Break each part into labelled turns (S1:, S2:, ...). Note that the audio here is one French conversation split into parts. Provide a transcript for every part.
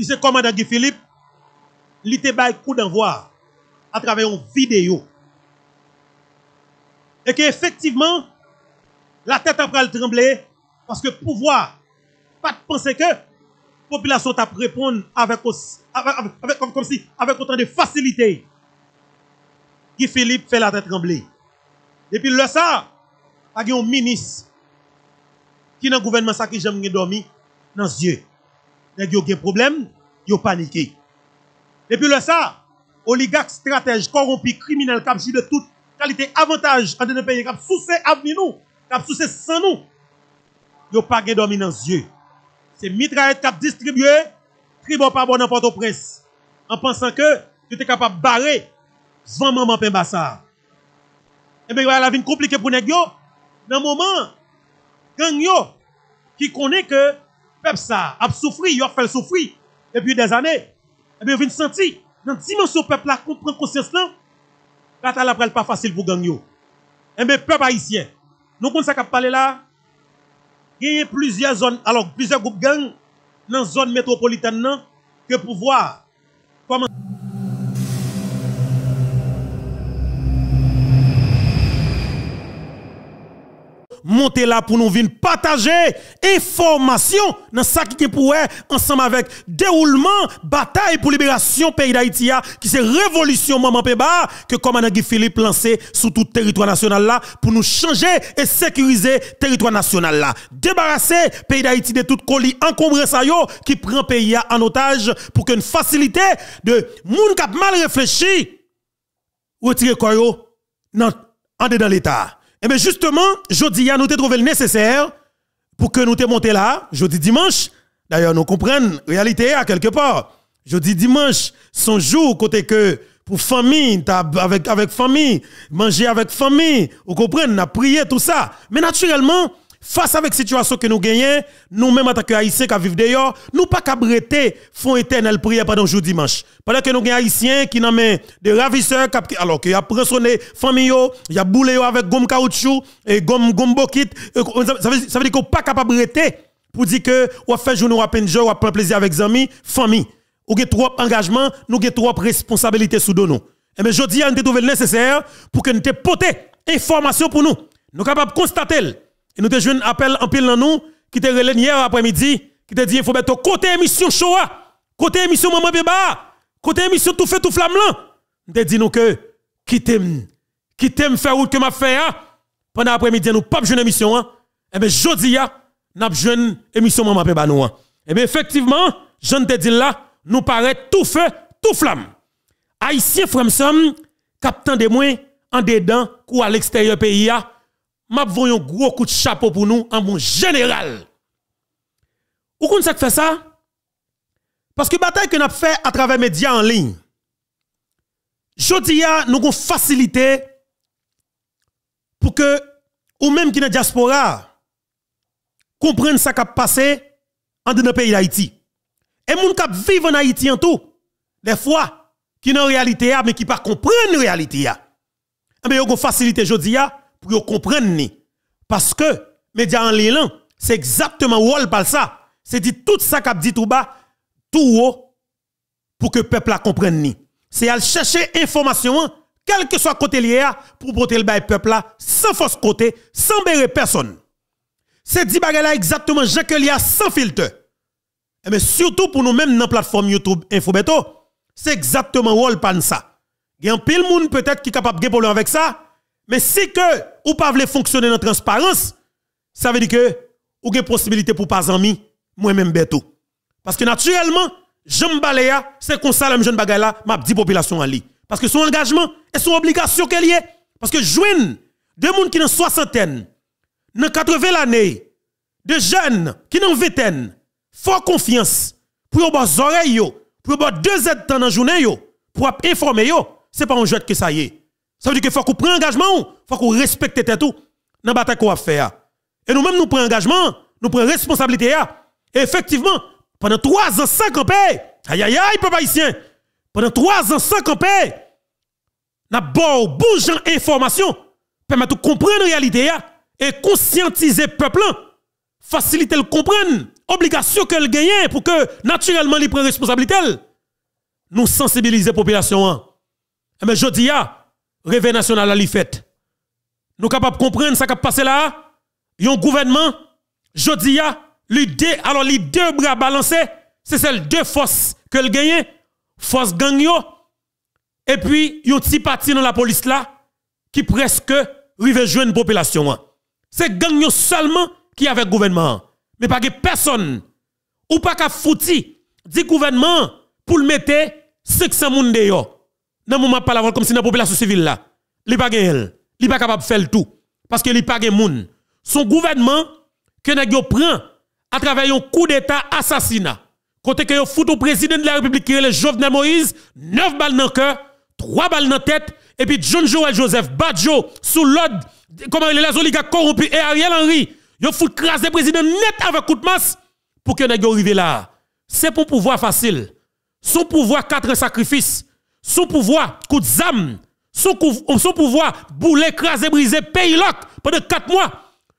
S1: qui se commandant Guy Philippe, il était bail coup d'envoi à travers une vidéo. Et qu'effectivement, la tête après le trembler, parce que pouvoir, pas de penser que la population t'a répondre avec, avec, comme, si, avec autant de facilité. Guy Philippe fait la tête trembler. Depuis le ça, il y a un ministre qui dans le gouvernement ça qui j'aime dormi dans les yeux. Il y a un problème, a paniqué. Depuis le ça, oligarque stratège, corrompu, criminel, qui de toute qualité, avantage en de pays, qui sous ses avenir nous, qui sous ses sans nous. A pas dans les yeux. C'est mitraillette a distribué, tribun pas bon dans Port-au-Prince. En pensant que tu es capable de barrer, 20 maman Pembassa. Et bien, la vie compliquée pour nous. Dans le moment, gang yo, qui connaît que peuple ça a souffert, il a fait souffrir depuis des années. Et bien, vous sentir, dans dimension peuple là, comprendre conscience là, la la pas facile pour yo. Et bien, peuple haïtien, nous connaissons ça parler là, il y a plusieurs zones, alors plusieurs groupes gang dans la zone métropolitaine que pour voir comment monter là pour nous venir partager information dans ça qui est pour ensemble avec déroulement bataille pour libération pays d'Haïti qui c'est révolution maman Peba que commandant Guy Philippe lancé sur tout territoire national là pour nous changer et sécuriser territoire national là. Débarrasser pays d'Haïti de tout colis encombré ça yo qui prend pays en otage pour qu'une facilité de moun qui mal réfléchi retirer quoi yo dans dans l'état eh bien justement, jeudi, nous avons trouvé le nécessaire pour que nous te monté là, jeudi dimanche. D'ailleurs, nous comprenons réalité à quelque part. Jeudi dimanche, son jour côté que pour famille, avec avec famille, manger avec famille, vous comprenez, on a prié tout ça. Mais naturellement, face avec situation que nous gagnons, nous-mêmes en tant qu'Haïtiens qui vivent d'ailleurs, nous pas qu'à font éternel prière pendant jour dimanche. Pendant que nous gagnons Haïtiens qui n'ont des ravisseurs, alors qu'il y a prensionné famille, il y a boulé avec gomme caoutchouc et gomme gomme bokit, euh, ça veut, dire qu'on pas capable de pour dire que on fait journée ou peine jour, on prend plaisir avec amis, famille. Ou a trop engagement, nous avons trop responsabilité sous nous. Et eh bien, je dis, on trouvé le nécessaire pour que nous te information pour nous. Nous sommes capables de constater et nous te joué un appel en pile dans nous, qui te relève hier après-midi, qui te dit, il faut mettre côté émission Shoah, côté émission Maman Beba, côté émission Tout fait tout flamme là. Nous te dit nous que, qui t'aime, qui t'aime faire route que m'a fait, hein? pendant l'après-midi, nous pas une émission, hein? Eh bien, jeudi, nous avons une émission Maman Beba nous, hein? Eh bien, effectivement, je te dis là, nous paraît tout feu, tout flamme. Haïtien Fremson, captant de moins en dedans ou à l'extérieur pays, m'a un gros coup de chapeau pour nous en bon général. Ou qu'on ça fait ça? Parce que bataille que nous avons fait à travers les médias en ligne, jodi nous avons facilité pour que, ou même qui dans diaspora, comprennent ce qui a passé en dans le pays d'Haïti. Et moun qui vivent en Haïti en tout, des fois, qui dans réalité, mais qui pas comprennent la réalité. Mais vous avez facilité jodi pour comprendre. Parce que, médias en ligne, c'est exactement où ça. C'est dit tout ça qu'a dit tout bas, tout haut, pour que le peuple la comprenne. C'est à chercher information, quel que soit côté lié, pour porter le peuple là, sans force côté, sans bérer personne. C'est dit là exactement Jean que sans filtre. Mais surtout pour nous-mêmes dans la plateforme YouTube Infobeto, c'est exactement où ça. Il y a un pile monde peut-être qui est capable de problème avec ça, mais si que ou pas fonctionner dans la transparence, ça veut dire que ou une possibilité pour pas amis, moi-même. Parce que naturellement, j'aime balaya, c'est comme ça le jeune bagay là, m'a dit population en lit. Parce que son engagement et son obligation qu'elle y est. Parce que joindre deux monde qui dans soixantaine, dans 80 l'année, de jeunes qui dans vingtaine, fort confiance pour avoir oreilles yo, pour avoir deux aides dans la journée pour informer c'est pas un jeu que ça y est. Ça veut dire qu'il faut qu'on prenne engagement, faut qu'on respecte tout dans la bataille qu'on va faire. Et nous-mêmes, nous prenons engagement, nous prenons responsabilité. Et effectivement, pendant trois ans sans camper, aïe aïe aïe, papa ici, pendant trois ans sans camper, nous avons bon information, permet de comprendre la réalité et conscientiser le peuple, faciliter le comprendre obligation qu'elle gagne pour que naturellement il prenne responsabilité. Nous sensibiliser la population. Mais je dis, réveil national a fait. Nous capables de comprendre ce qui a passé là. Un gouvernement, les deux, alors deux bras balancés, c'est celle deux forces que le gagne, force gang et puis yon petit parti dans la police là qui presque rive joindre population. C'est gang seulement qui avec gouvernement, mais pas que personne ou pas qu'à fouti dit gouvernement pour le mettre 500 moun de yo. Nan moment pas la comme si dans la population civile là, li pas gagne il pas capable faire le tout parce que li pas gagne moun. Son gouvernement que nèg yo prend à travers un coup d'état assassinat. Côté que yo fout au président de la République qui est le Jovenel Moïse, 9 balles dans le cœur, 3 balles dans la tête et puis John Joel Joseph Badjo sous l'ordre comment les oligarques corrompus et Ariel Henry, yo fout craser président net avec coup de masse pour que nèg arrive là. C'est pour pouvoir facile. Son pouvoir quatre sacrifices, son pouvoir coup de zam, son, son pouvoir bouler, craser, briser, pays loc pendant 4 mois,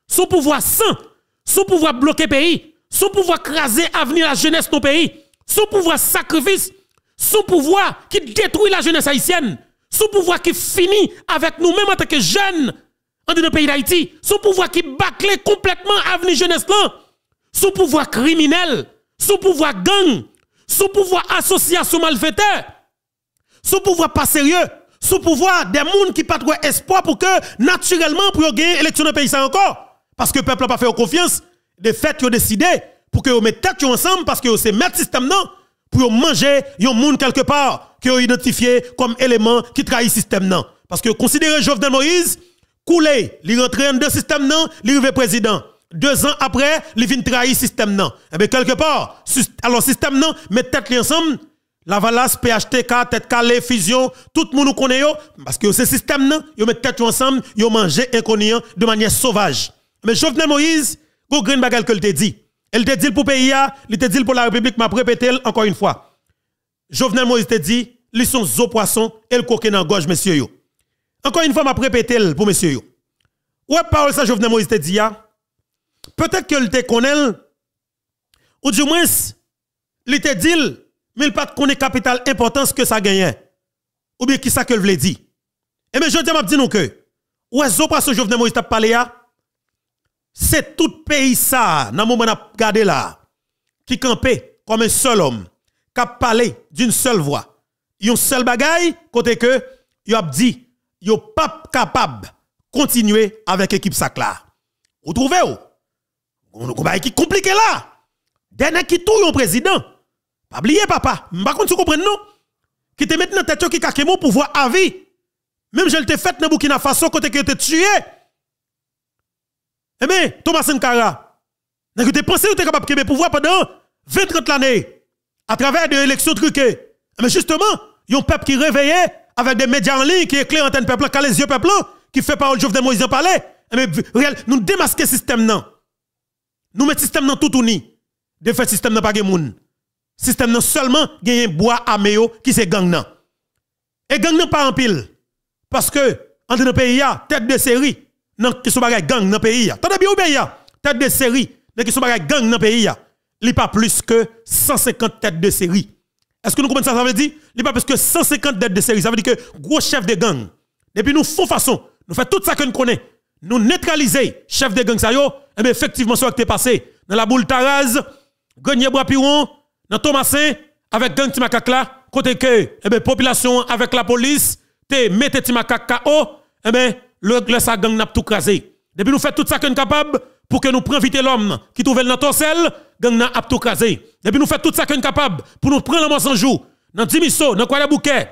S1: son pouvoir sans, son pouvoir bloquer pays, son pouvoir craser avenir la jeunesse de nos pays, son pouvoir sacrifice, son pouvoir qui détruit la jeunesse haïtienne, son pouvoir qui finit avec nous-mêmes en tant que jeunes dans le pays d'Haïti, son pouvoir qui bâcle complètement avenir jeunesse là, son pouvoir criminel, son pouvoir gang, son pouvoir association malfaiteur, son pouvoir pas sérieux, son pouvoir des gens qui pas espoir pour que naturellement pour gagner l'élection dans pays ça encore. Parce que le peuple n'a pas fait confiance. De fait ils ont décidé pour que vous mettez tête ensemble parce que c'est mettre système non? Pour manger un monde quelque part que ont identifié comme élément qui trahit système non? Parce que considérer Jovenel Moïse coulé, il rentre dans le système non, il arrive président. Deux ans après, il vient trahir système non? Et eh bien, quelque part, alors système non, met tête ensemble, la Valas, PHTK, tête calée, fusion, tout le monde nous connaît, parce que ce système ils mettent tête ensemble, ils mangé inconnu de manière sauvage. Mais Jovenel Moïse, go green bagal que te dit. Elle te dit pour pays, il te dit pour la République, m'a répété encore une fois. Jovenel Moïse te dit, ils sont zo poisson, et le coquin dans gorge, monsieur yo. Encore une fois, m'a répété pour monsieur yo. Ouais, parole ça, Jovenel Moïse te dit, peut-être que te connaît, ou du moins, il te dit, mais il pas connaît capital importance que ça gagne. Ou bien qui ça que le dit. Et mais je dis m'a dit nous que, ouais, zo poisson Jovenel Moïse t'a parlé c'est tout pays ça, dans moment où regardé là, qui campait comme un seul homme, qui a parlé d'une seule voix. Yon seul bagaille, côté que, yon a dit, yon pas capable de continuer avec l'équipe sac là. Vous trouvez ou? On qui compliqué là. Dernier qui tout yon président. Pas oublier papa, m'pa contre comprendre non. Qui te dans tête qui kake mon pouvoir à vie. Même je te fait dans Burkina Faso côté que te tué. Eh bien, Thomas Sankara, vous avez pensé que vous êtes capable de pouvoir pendant 20-30 années à travers des élections truquées? Mais justement, il y a un peuple qui réveillé avec des médias en ligne qui éclairent antenne peuple, qui les yeux peuple, qui fait parole Jovenel Moïse en parler. Mais nous démasquons le système. Nous mettons le système non tout uni. De fait, le système n'a pas de monde. Système non seulement un bois à qui c'est gang non. Et gang non pas en pile. Parce que, entre nos pays, tête de série, nan qui sont bagay gang dans pays. Tendez bien ou bien tête de série nan qui sont bagay gang dans pays. Li pas plus que 150 têtes de série. Est-ce que nous comprenons ça ça veut dire? Li pas plus que 150 têtes de série. Ça veut dire que gros chef de gang. Depuis nous font façon, nous faisons tout ça que nous connaissons. Nous neutraliser chef de gang et bien effectivement ça qui est passé dans la boule Taraz, Grenier Bois Piron, dans Thomasin avec gang Timakak là, côté que eh bien population avec la police, te mettez Timakak KO, eh bien le, le sa gang n'a tout crasé. Depuis nous fait tout ça qu'on est capable pour que nous prenions vite l'homme qui trouve dans torsel, gang n'a tout crasé. Depuis nous fait tout ça qu'on est capable pour nous prendre le sans jour, dans Dimiso, dans quoi bouquet.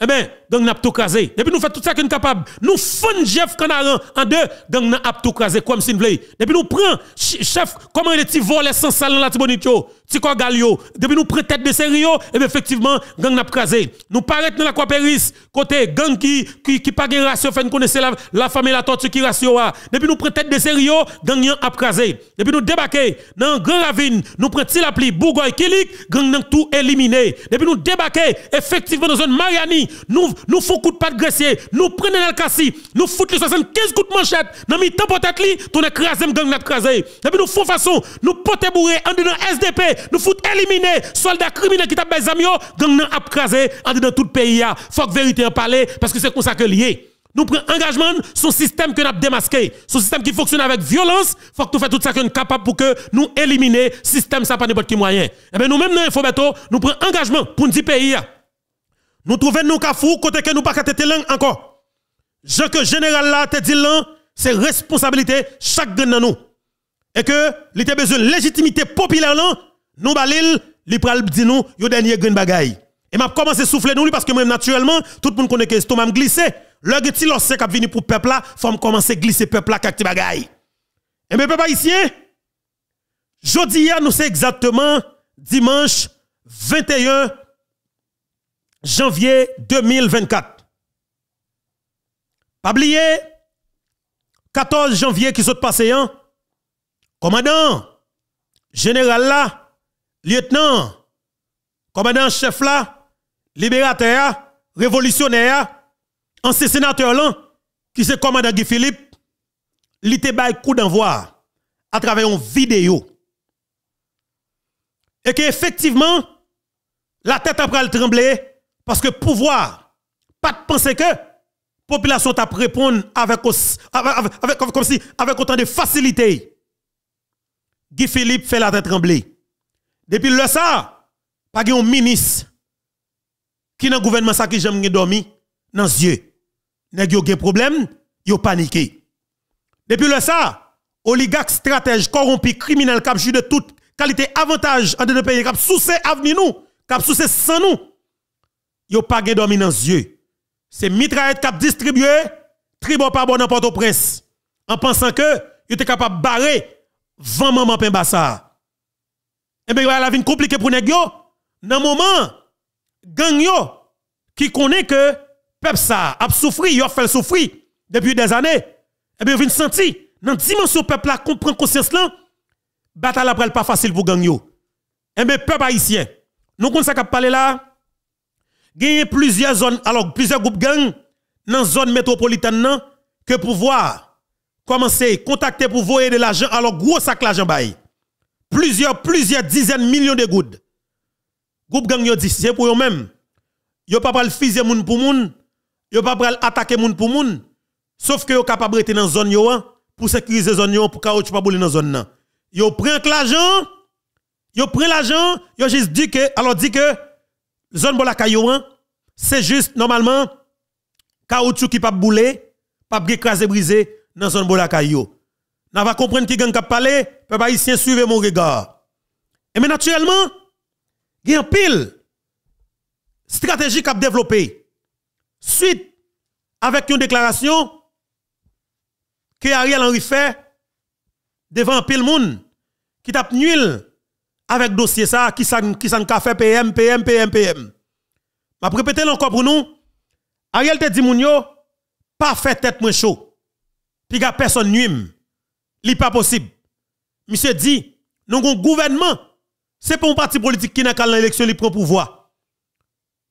S1: Eh bien, gang n'a tout crasé. Depuis nous fait tout ça qu'on est capable, nous fond Jeff Canaran en deux, gang n'a tout crasé comme s'il voulait. Depuis nous prend chef, comment il est volé sans dans la tibonite Tiko Galio, depuis nous prêter tête de sérieux, et bien effectivement, gang n'a crasé. Nous paraître dans la Péris, côté gang qui, qui, qui pas ratio, fait nous connaissons la, la famille la tortue qui ratio a. Depuis nous prêter tête de sérieux, gang n'a crasé. Depuis nous débarquer dans Grand Ravine, nous prenons l'appli Bougoy Kilik, gang n'a tout éliminé. Depuis nous débarquer, effectivement, dans zone Mariani, nous, nous faisons coup de pas de nous prenons le cassi, nous foutons les 75 coups de manchette, nous mettons tête li, nous écrasé gang n'a crasé. Depuis nous faisons façon, nous pote bourré en dedans SDP, nous fout éliminer soldats criminels qui tapent des amis, gang n'a crasé en dedans tout le pays. Faut que vérité en parce que c'est comme ça que lié. Nous prenons engagement sur système que nous avons démasqué, son système qui fonctionne avec violence, faut que nous fassions tout ça que nous capable pour que nous éliminer système ça pas n'importe quel moyen. Eh bien nous même dans Infobeto, nous prenons engagement pour nous pays. Nous trouvons nous fou côté que nous pas capter langue encore. Je que général là te dit là, c'est responsabilité chaque de nous et que il a besoin légitimité populaire là, nous balil, li pral di nous yo dernier grain bagay. Et m'a commencé souffler nous parce que même naturellement tout le monde connaît que l'estomac glissé. Le geti lorsque k'ap vini pour peuple là, faut commencer glisser peuple là ti bagay. Et mes peuple ici Jodi nous c'est exactement dimanche 21 janvier 2024. Pas oublier 14 janvier qui sont passé hein? Commandant, général là, lieutenant, commandant chef là, libérateur, révolutionnaire, ancien sénateur là, qui c'est commandant Guy Philippe, il te coup d'envoi à travers une vidéo. Et que effectivement, la tête après le trembler parce que pouvoir, pas de penser que population t'a répondre avec, avec autant de facilité. Guy Philippe fait la tête trembler. Depuis le ça, pas un ministre qui dans le gouvernement ça qui j'aime dormi dans les yeux. Nèg yo gen problème, yo paniqué. Depuis le ça, oligarque stratège corrompu criminel cap de toute qualité avantage en de pays cap sous avenir nous, cap sous sans nous. Yo pas gen dormi dans les yeux. C'est mitraillette cap distribué, tribo pas bon n'importe prince en pensant que yo était capable barrer 20 maman pain Eh bien, la vie compliquée pour nèg yo. Dans moment, gang qui connaît que peuple ça a souffri, yo fait souffrir depuis des années. Eh bien, vient sentir, dans dimension peuple là, comprend conscience là, bataille après pas facile pour gang yo. Eh bien, peuple haïtien, nous connaissons ça parler là, gagner plusieurs zones, alors plusieurs groupes gang dans zone métropolitaine que pouvoir commencer contacter pour voyer de l'argent alors gros sac l'argent plusieurs plusieurs dizaines de millions de gouttes. Groupe gang yo dit c'est pour eux même. Yo pas pral fiser moun pour moun. Yo pas pral attaquer moun pour moun. Sauf que yo capable rester dans zone yo hein, pour sécuriser zone yo pour caoutchouc pas bouler dans zone nan. Yo prend l'argent yo prend l'argent yo juste dit que alors dit que zone bola kayo hein, c'est juste normalement caoutchouc qui pas bouler pas écraser briser dans zone Bolakayo. N'a pas comprendre qui gang k'ap parler, peuple haïtien suivez mon regard. Et mais naturellement, il y a pile stratégie qu'a développé suite avec une déclaration que Ariel Henry fait devant pile monde qui tape nul avec dossier ça qui s'en qui s'en fait PM PM PM PM. M'a répéter encore pour nous. Ariel te dit moun yo pas fait tête moins chaud puis a personne nuit. Ce pas possible. Monsieur dit, nous avons un gouvernement, c'est pas un parti politique qui n'a qu'à l'élection, il prend pouvoir.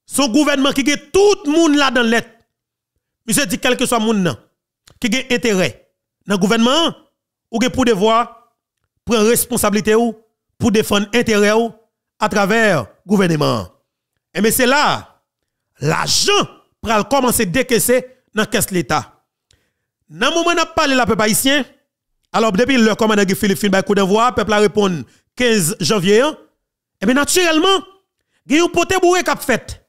S1: Son gouvernement qui a tout le monde là dans l'être. Monsieur dit, quel que soit le monde qui a intérêt dans le gouvernement, ou pour devoir prendre responsabilité ou pour défendre intérêt ou à travers le gouvernement. Et mais c'est là, l'argent pour commencer à décaisser dans la caisse l'État. Dans le moment où on a parlé la peuple haïtien, alors depuis le commandant Philippe Philippe coup d'envoi, le peuple a répondu 15 janvier, hein. eh bien naturellement, il y a un poté bourré qui a fait.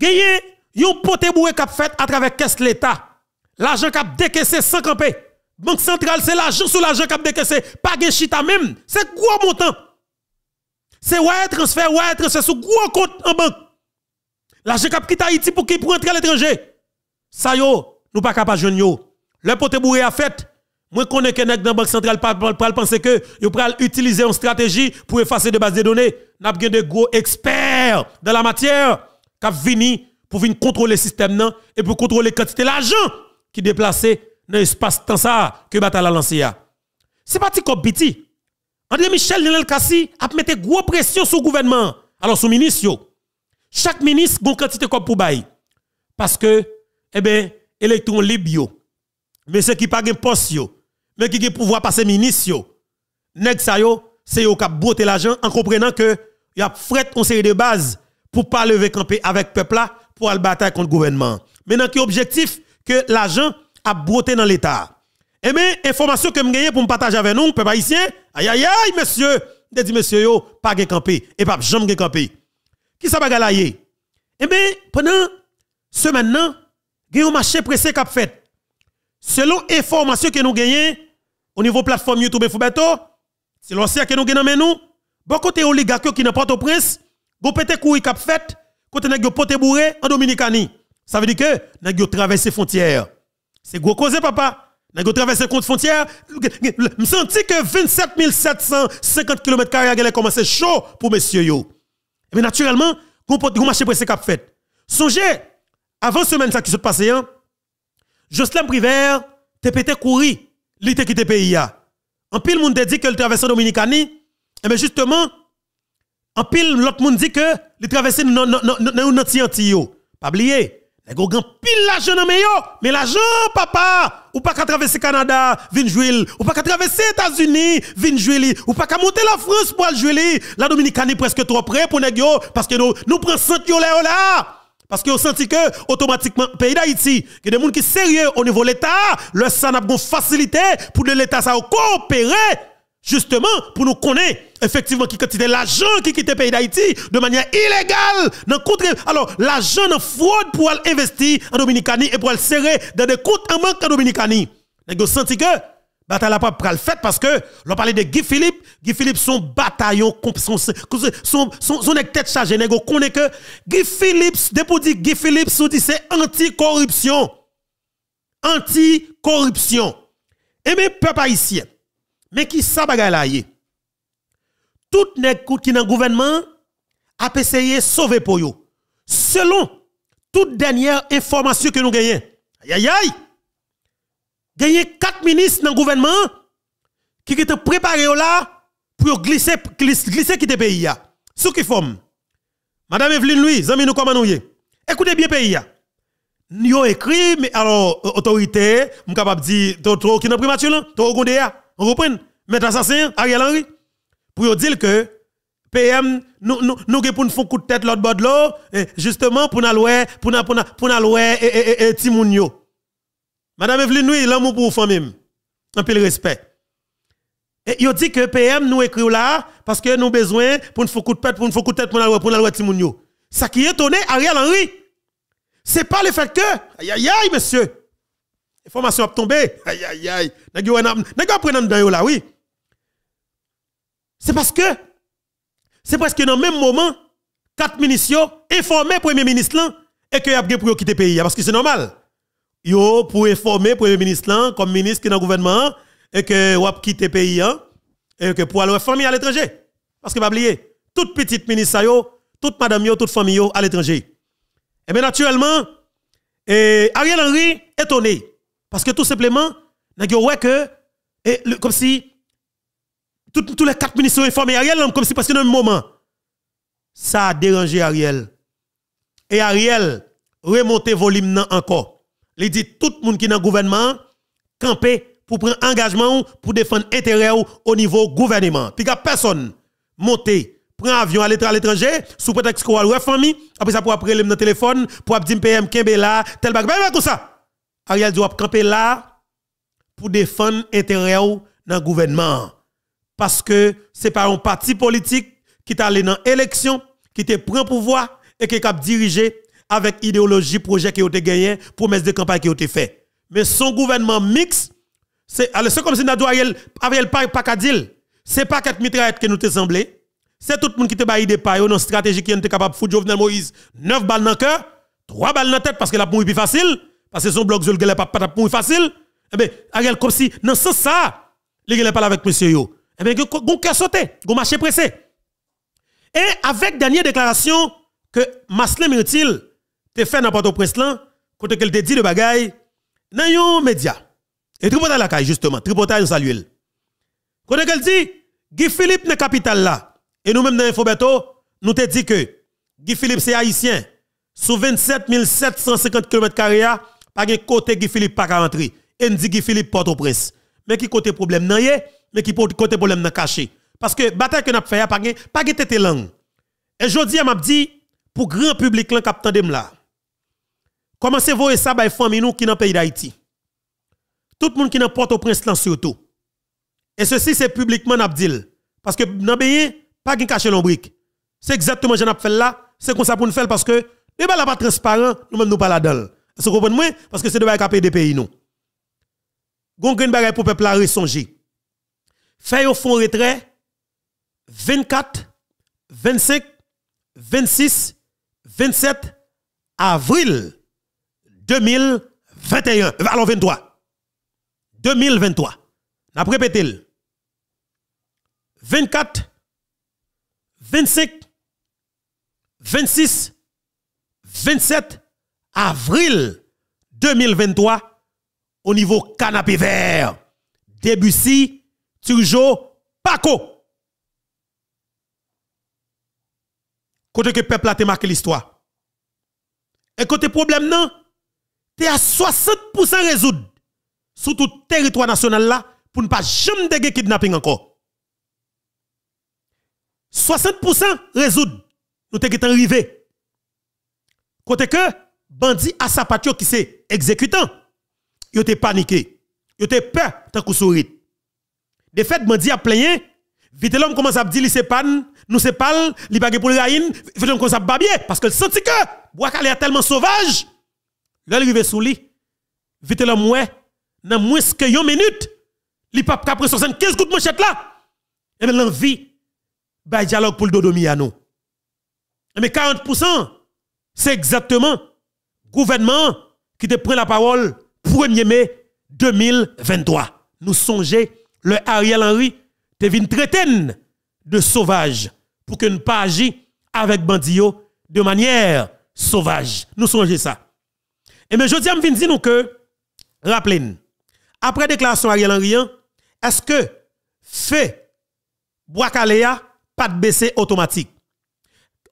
S1: Il y a un poté bourré qui a fait à travers caisse l'État. L'argent qui a décaissé sans camper. Banque centrale, c'est l'argent sur l'argent qui a décaissé. Pas de chita même. C'est gros montant. C'est ouais transfert, ouais transfert sur gros compte en banque. L'argent qui a quitté Haïti pour qu'il pour entrer à l'étranger. Ça yo, nous pas capable de jouer. Le pote bourré a fait, Moi, connais que dans la Banque centrale pas penser que vous pouvez utiliser une stratégie pour effacer des bases de données. Nous avons des gros experts dans la matière qui viennent pour venir contrôler le système et pour contrôler la quantité d'argent qui déplacé dans l'espace temps que bataille a lancé. C'est pas comme petit. André Michel Nenel Kassi a mis gros pression sur le gouvernement. Alors, sous ministre, chaque ministre a une quantité comme pour bail. Parce que, eh bien, électron libre, mais ceux qui pas de poste, mais qui ont pouvoir passer ministre, nèg sa yo, c'est yo qui l'argent en comprenant que y a fret série de bases pour pas lever camper avec peuple là pour aller bataille contre gouvernement. Maintenant, qui objectif que l'argent a botté dans l'État. Eh bien, information que je pour me partager avec nous, peuple haïtien, aïe aïe aïe, monsieur, je dis monsieur yo, pas de camper, et pas jamais camper. Qui ça va Eh bien, pendant ce maintenant, il y a un marché pressé qu'a fait. Selon information que nous gagnons au niveau plateforme YouTube et Fubeto, selon ce que nous gagnons nous, bon côté oligarque qui n'a pas au prince, vous pété couille qu'a fait, côté n'a poté bourré en Dominicanie. Ça veut dire que n'a traversé frontières. C'est gros cause papa. N'a traversé contre frontière, me senti que 27 750 km a commencé chaud pour monsieur yo. Mais naturellement, qu'on marché pressé qu'a fait. Songez avant semaine ça qui se passé hein, Jocelyn Privert te pété courir, li te quitté pays En pile monde dit que le traversé Dominicani, et eh bien justement en pile l'autre monde dit que le traversé non non non non Pas oublier les gars pile l'argent dans yo, mais l'argent papa, ou pas qu'à traverser Canada, vin jouer, ou pas qu'à traverser États-Unis, vin jouer, ou pas qu'à monter la France pour jouer. La Dominicanie presque trop près pour nèg parce que nous nous prenons 100 là. Parce que vous que automatiquement, pays d'Haïti, il y a des gens qui sont sérieux au niveau de l'État, le n'a pas facilité pour l'État ça coopérer justement pour nous connaître effectivement qui quantité l'argent qui quitte le pays d'Haïti de manière illégale dans alors l'argent de fraude pour investir en Dominicanie et pour le serrer dans des comptes en manque en Dominicanie. Vous senti que bataille pas pral fait parce que l'on parlait de Guy Philippe. Guy Philippe son bataillon son son son, son tête chargée. Nego connaît que Guy Philippe depuis dit Guy Philippe sous dit c'est anti-corruption. Anti-corruption. Et mes peuple haïtien mais qui ça bagay là tout nèg qui dans gouvernement a essayé sauver pour yo. Selon toute dernière information que nous gagnons. Aïe aïe gagné quatre ministres dans le gouvernement qui étaient préparés là pour glisser, glisser, quitter le pays. Ce qui forme? Madame Evelyne Louis, amis nous comment nous Écoutez bien pays. Nous écrit, mais alors, autorité, je suis capable de dire, trop qui n'a primature là, gondé on reprend, mettre assassin, Ariel Henry, pour dire que PM, nous, nous, nous, pour nous faire coup de tête l'autre bord de l'eau, justement, pour nous pour nous, pour nous, pour nous Madame Evelyne, oui, l'amour pour vous même. Un peu le respect. Et il dit que PM nous écrit là parce que nous besoin pour nous faire coup de tête, pour nous faire coup de tête pour nous pour nous Timounio. Ça qui est étonné, Ariel Henry. C'est pas le fait que, aïe aïe aïe, monsieur. Information a tombé. Aïe aïe aïe. N'a pas dans là, oui. C'est parce que, c'est parce que dans le même moment, quatre ministres informé Premier ministre et que y a pour quitter le pays. Parce que c'est normal yo pour informer premier ministre comme ministre qui dans le gouvernement et que ou quitter pays hein, et que pour aller famille à l'étranger. Parce que pas oublier toute petite ministre yo toute madame yo toute famille yo à l'étranger. Et eh bien naturellement Ariel Henry étonné. Parce que tout simplement n'a ouais que comme si tous les quatre ministres informés. Ariel comme si parce que dans un moment. Ça a dérangé Ariel. Et Ariel remonter volume encore il dit tout le monde qui est dans le gouvernement, camper pour prendre engagement pour défendre intérêt au niveau gouvernement. Puis personne monter prend avion à l'étranger sous prétexte qu'on a famille après ça pour après le téléphone pour dire PM Kembe là tel bagage. Comme ça. Ariel doit camper là pour défendre intérêt dans le gouvernement. Parce que c'est pas un parti politique qui est allé dans l'élection qui te prend pouvoir et qui a dirigé avec idéologie, projet qui a été gagné, promesse de campagne qui a été fait. Mais son gouvernement mixte, c'est comme si nous Ariel, Ariel pas pas dire. C'est pas quatre mitraillettes que nous te semblé. C'est tout le monde qui te baille des pailles, une stratégie qui est capable de foutre Jovenel Moïse 9 balles dans le cœur, 3 balles dans la tête parce que la mouille plus facile, parce que son bloc Zul pas pas facile. Eh bien, Ariel, comme si, dans ce sens ça, il parle avec monsieur yo. Eh bien, gon cœur sauté, gon marché pressé. Et avec dernière déclaration que Maslin Mirtil te fait dans Port-au-Prince là, quand elle te dit de bagaille, dans yon média. Et tripotage la caille, justement, tripotage saluel. Quand elle dit, Guy Philippe n'est capital là, et nous-mêmes dans Infobeto, nous te dit que Guy Philippe c'est haïtien, sous 27 750 km, pas de côté Guy Philippe pas rentrer. Et nous dit Guy Philippe Port-au-Prince. Mais qui côté problème nan mais qui côté problème nan caché. Parce que bataille que n'a fait pas pas tête langue. Et jodi m'a dit pour grand public là cap là. Commencez voir ça bay famille nous qui dans pays d'Haïti. Tout le monde qui dans Port-au-Prince surtout. Et ceci c'est publiquement n'abdil parce que dans pays pas gen caché l'ombrique. C'est exactement j'en fait là, c'est comme ça pour nous faire parce que débat là pas transparent, nous même nous pas là-dedans. Que vous comprenez parce que c'est de bail des pays nous. Gon gen bagay pour peuple la resonger. Fait au fond retrait 24 25 26 27 avril 2021 euh, alors 23 2023 n'a répété 24 25 26 27 avril 2023 au niveau canapé vert. Debussy, toujours Paco. Côté que peuple a marqué l'histoire. Et côté problème non, tu à 60% résoudre sur tout territoire national là pour ne pas jamais déguer kidnapping encore. 60% résoudre nous t'es arrivé. Côté que bandit à sa patio qui c'est exécutant yo te paniqué. Yo te peur tant que. De fait, bandi a plaigné, vite l'homme commence à dire c'est pas nous c'est pas li pas pour le raïn, vite l'homme commence à babier parce que senti que Boakale est tellement sauvage. Arrive sous lui. Vite l'homme ouais, dans moins que une minute, li pas après 75 coups de manchette là. Et bien l'envie ba dialogue pour le dodomi à nous. Mais 40% c'est exactement gouvernement qui te prend la parole 1er mai 2023. Nous songeons, le Ariel Henry te vient traiter de sauvage pour que nous pas agir avec bandio de manière sauvage. Nous songeons ça. Et mais je dis à me dire que, rappelez après déclaration Ariel Henry, est-ce que fait Boakalea pas de baisser automatique?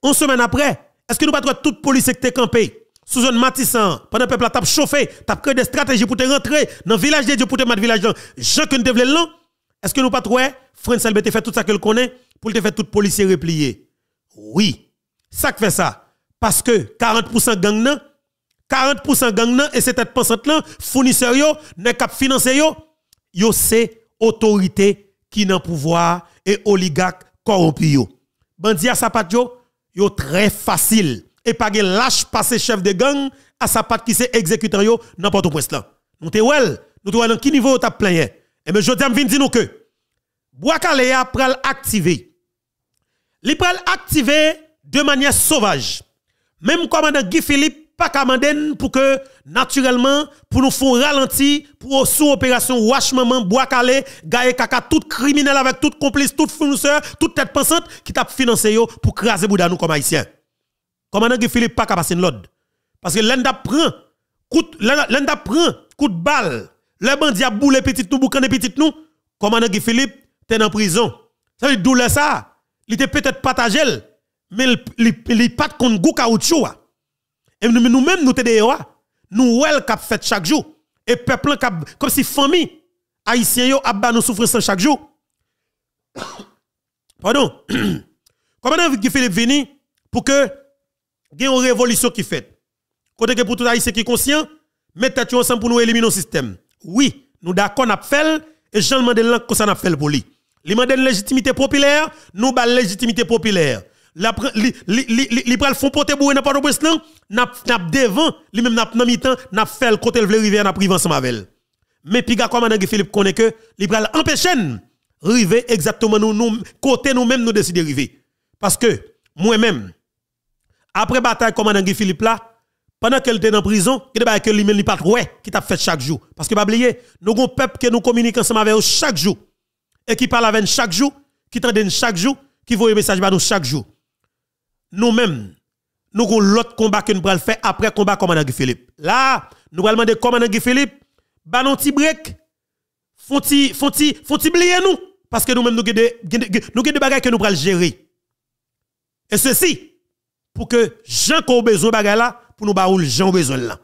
S1: Une semaine après, est-ce que nous pas toute police qui est campée? sous un matissant, pendant peuple a chauffé, tu créé des stratégies pour te rentrer dans le village de Dieu, pour te mettre village dans Jean que nous est-ce que nous pas trouvé, Frère Salbe te fait tout ça qu'elle connaît, pour te faire tout policier replié? Oui. Ça fait ça. Parce que 40% gang 40% gang nan, et cette pensante là, fournisseur yo, ne cap financer yo, yo c'est autorité qui n'a pouvoir et oligarque corrompu yo. Bandi à sa yo, yo très facile et pas gen lâche passer chef de gang à sa patte qui c'est exécutant yo n'importe où là. Nous te well, nous te dans qui niveau t'a plein. Et mais je t'aime dire nous que Boakalea pral activer. Li pral activer de manière sauvage. Même commandant Guy Philippe pas commander pour que naturellement pour nous faire ralentir pour sous opération wash maman bois calé gaé kaka tout criminel avec tout complice tout fournisseur toute tête pensante qui t'a financé yo pour craser bouda nous comme haïtien Commandant Philippe pas passer l'ordre. Parce que l'enda prend coup l'enda prend coup de balle. Le bandit a boulé petit nous boucan petit nous. Commandant Philippe t'es en prison. Ça veut dire ça. Il était peut-être partagé mais il pas contre goût caoutchouc. Et nous nous-mêmes nous te Nous wel cap fait chaque jour et peuple comme si famille haïtien yo abba nous souffrance chaque jour. Pardon? Commandant Philippe vini pour que y a une révolution qui fait? Côté que pour tout haïtien qui est conscient, mettez ensemble pour nous éliminer le système. Oui, nous d'accord fait et Jean demande là que ça n'a fait pour lui. Il une légitimité populaire, nous ba légitimité populaire. La li pral font porter pas de nan, n'a n'a devant, li même n'a nan mi-temps, n'a fait le côté le rivière n'a privé ensemble avec Mais piga commandant Philippe connaît que li pral empêcher river exactement nous nous côté nous même nous décider river. Parce que moi-même après bataille commandant Philippe là, pendant qu'elle était en prison, il a des lui-même pas qui t'a fait chaque jour. Parce que pas oublier, nous avons peuple qui nous communique ensemble avec chaque jour. Et qui parle avec chaque jour, qui t'entend chaque jour, qui voit un message à nous chaque jour. Nous-mêmes, nous avons l'autre combat que nous allons faire après le combat commandant Guy Philippe. Là, nous allons demander commandant Guy Philippe, bah non petit break, font-ils font nous? Parce que nous-mêmes nous avons des nous bagages que nous allons gérer. Et ceci pour que Jean a besoin de là pour nous baoul Jean besoin là.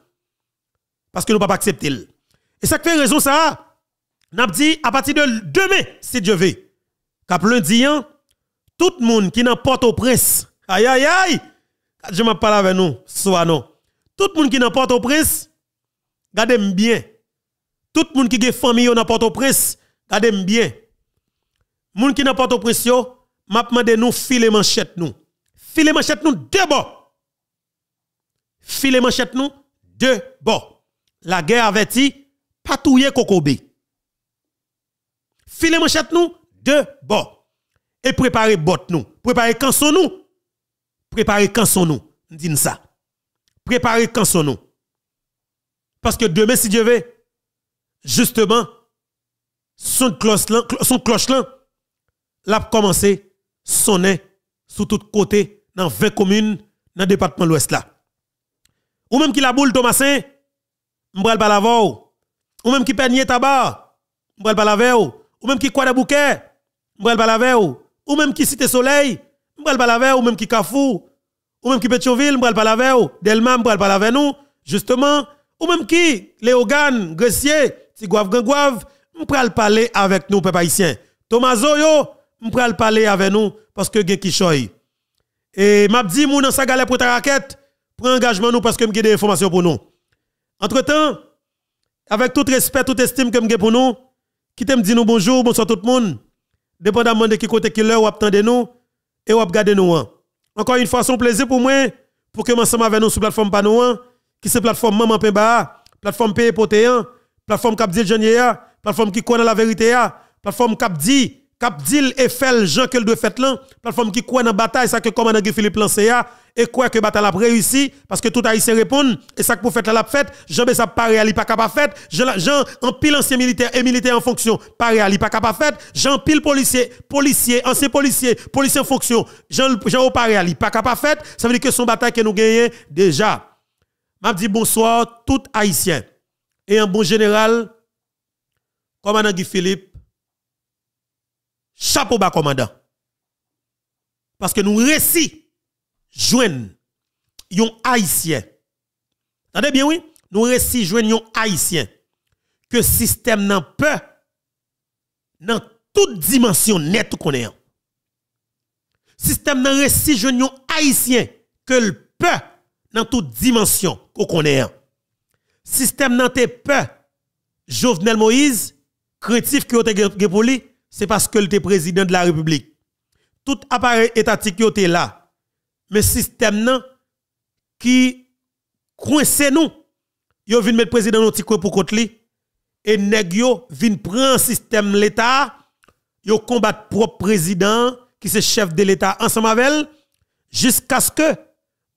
S1: Parce que nous ne pouvons pas accepter. Et ça fait raison ça. N'a dit à partir de demain si Dieu veut. Cap lundi tout le monde qui n'importe au prince. Aïe aïe aïe. Je m'en parle avec nous, soit non. Tout le monde qui n'importe au prince, gardez bien. Tout le monde qui a famille n'importe au prince, gardez bien. Moun qui n'importe au prince m'a demandé nous filer manchette nous. Filer manchette nous de bord. Filer manchette nous de bord. La guerre avertit, patouiller Kokobe. Filer manchette nous de bord. Et préparer bot nous. Préparer canson nous. Préparer canson nous. Dis ça. Préparer canson nous. Parce que demain, si Dieu veut, justement, son cloche là, son cloche l'a sonner sous tous côtés dans 20 communes dans le département de l'Ouest là. Ou même qui la boule Thomasin, m'bral la Ou même qui peigne tabac, m'bral la Ou même qui quoi de bouquet, m'bral la Ou même qui cité soleil, m'bral la Ou même qui Kafou, ou même qui Pétionville, m'bral pas la Delma m'bral pas la nous. Justement, ou même qui Léogan, Gressier, Tigouave Gangouave, m'pral parler avec nous peuple haïtien. Tomaso yo, m'pral parler avec nous parce que gen qui Et m'a dit moun sa galère pour ta raquette, prends engagement nous parce que m'gè des informations pour nous. Entre-temps, avec tout respect, toute estime que m'gè pour nous, qui t'aime dit nous bonjour, bonsoir tout le monde. Dépendamment de qui côté qui l'heure ou attendez nous et ou garder nous. Encore une fois, c'est un plaisir pour moi pour que ensemble avec nous sur plateforme Panouan, qui c'est plateforme Maman Pemba, plateforme Paye Potéan, plateforme Cap dit plateforme qui connaît la vérité, plateforme Cap dit Cap Dil et fait Jean que le fait là, plateforme qui croit dans bataille ça que commandant Philippe lancé et quoi que bataille a réussi parce que tout haïtien répond et ça que pour faire la fête, Jean ça pas réali pas capable fait, Jean, en pile ancien militaire et militaire en fonction, pas réali pas capable fait, Jean pile policier, policier, ancien policier, policier en fonction, Jean Jean pas réali pas capable fait, ça veut dire que son bataille que nous gagnons déjà. M'a dit bonsoir tout haïtien et un bon général commandant Guy Philippe chapeau bas commandant. Parce que nous réussi joindre un haïtien. Attendez bien oui, nous réussi joindre un haïtien que système n'a peur dans toute dimension nette qu'on est. Système n'a réussi joindre un haïtien que le peut dans toute dimension qu'on est. Système n'a peur Jovenel Moïse, créatif qui a pour lui, c'est parce que le président de la République. Tout appareil étatique était là. Mais système qui coince nous, yo vinn mettre président dans petit pour contre et nèg yo vinn prendre système l'état, yo combattre propre président qui c'est chef de l'état ensemble avec jusqu'à ce que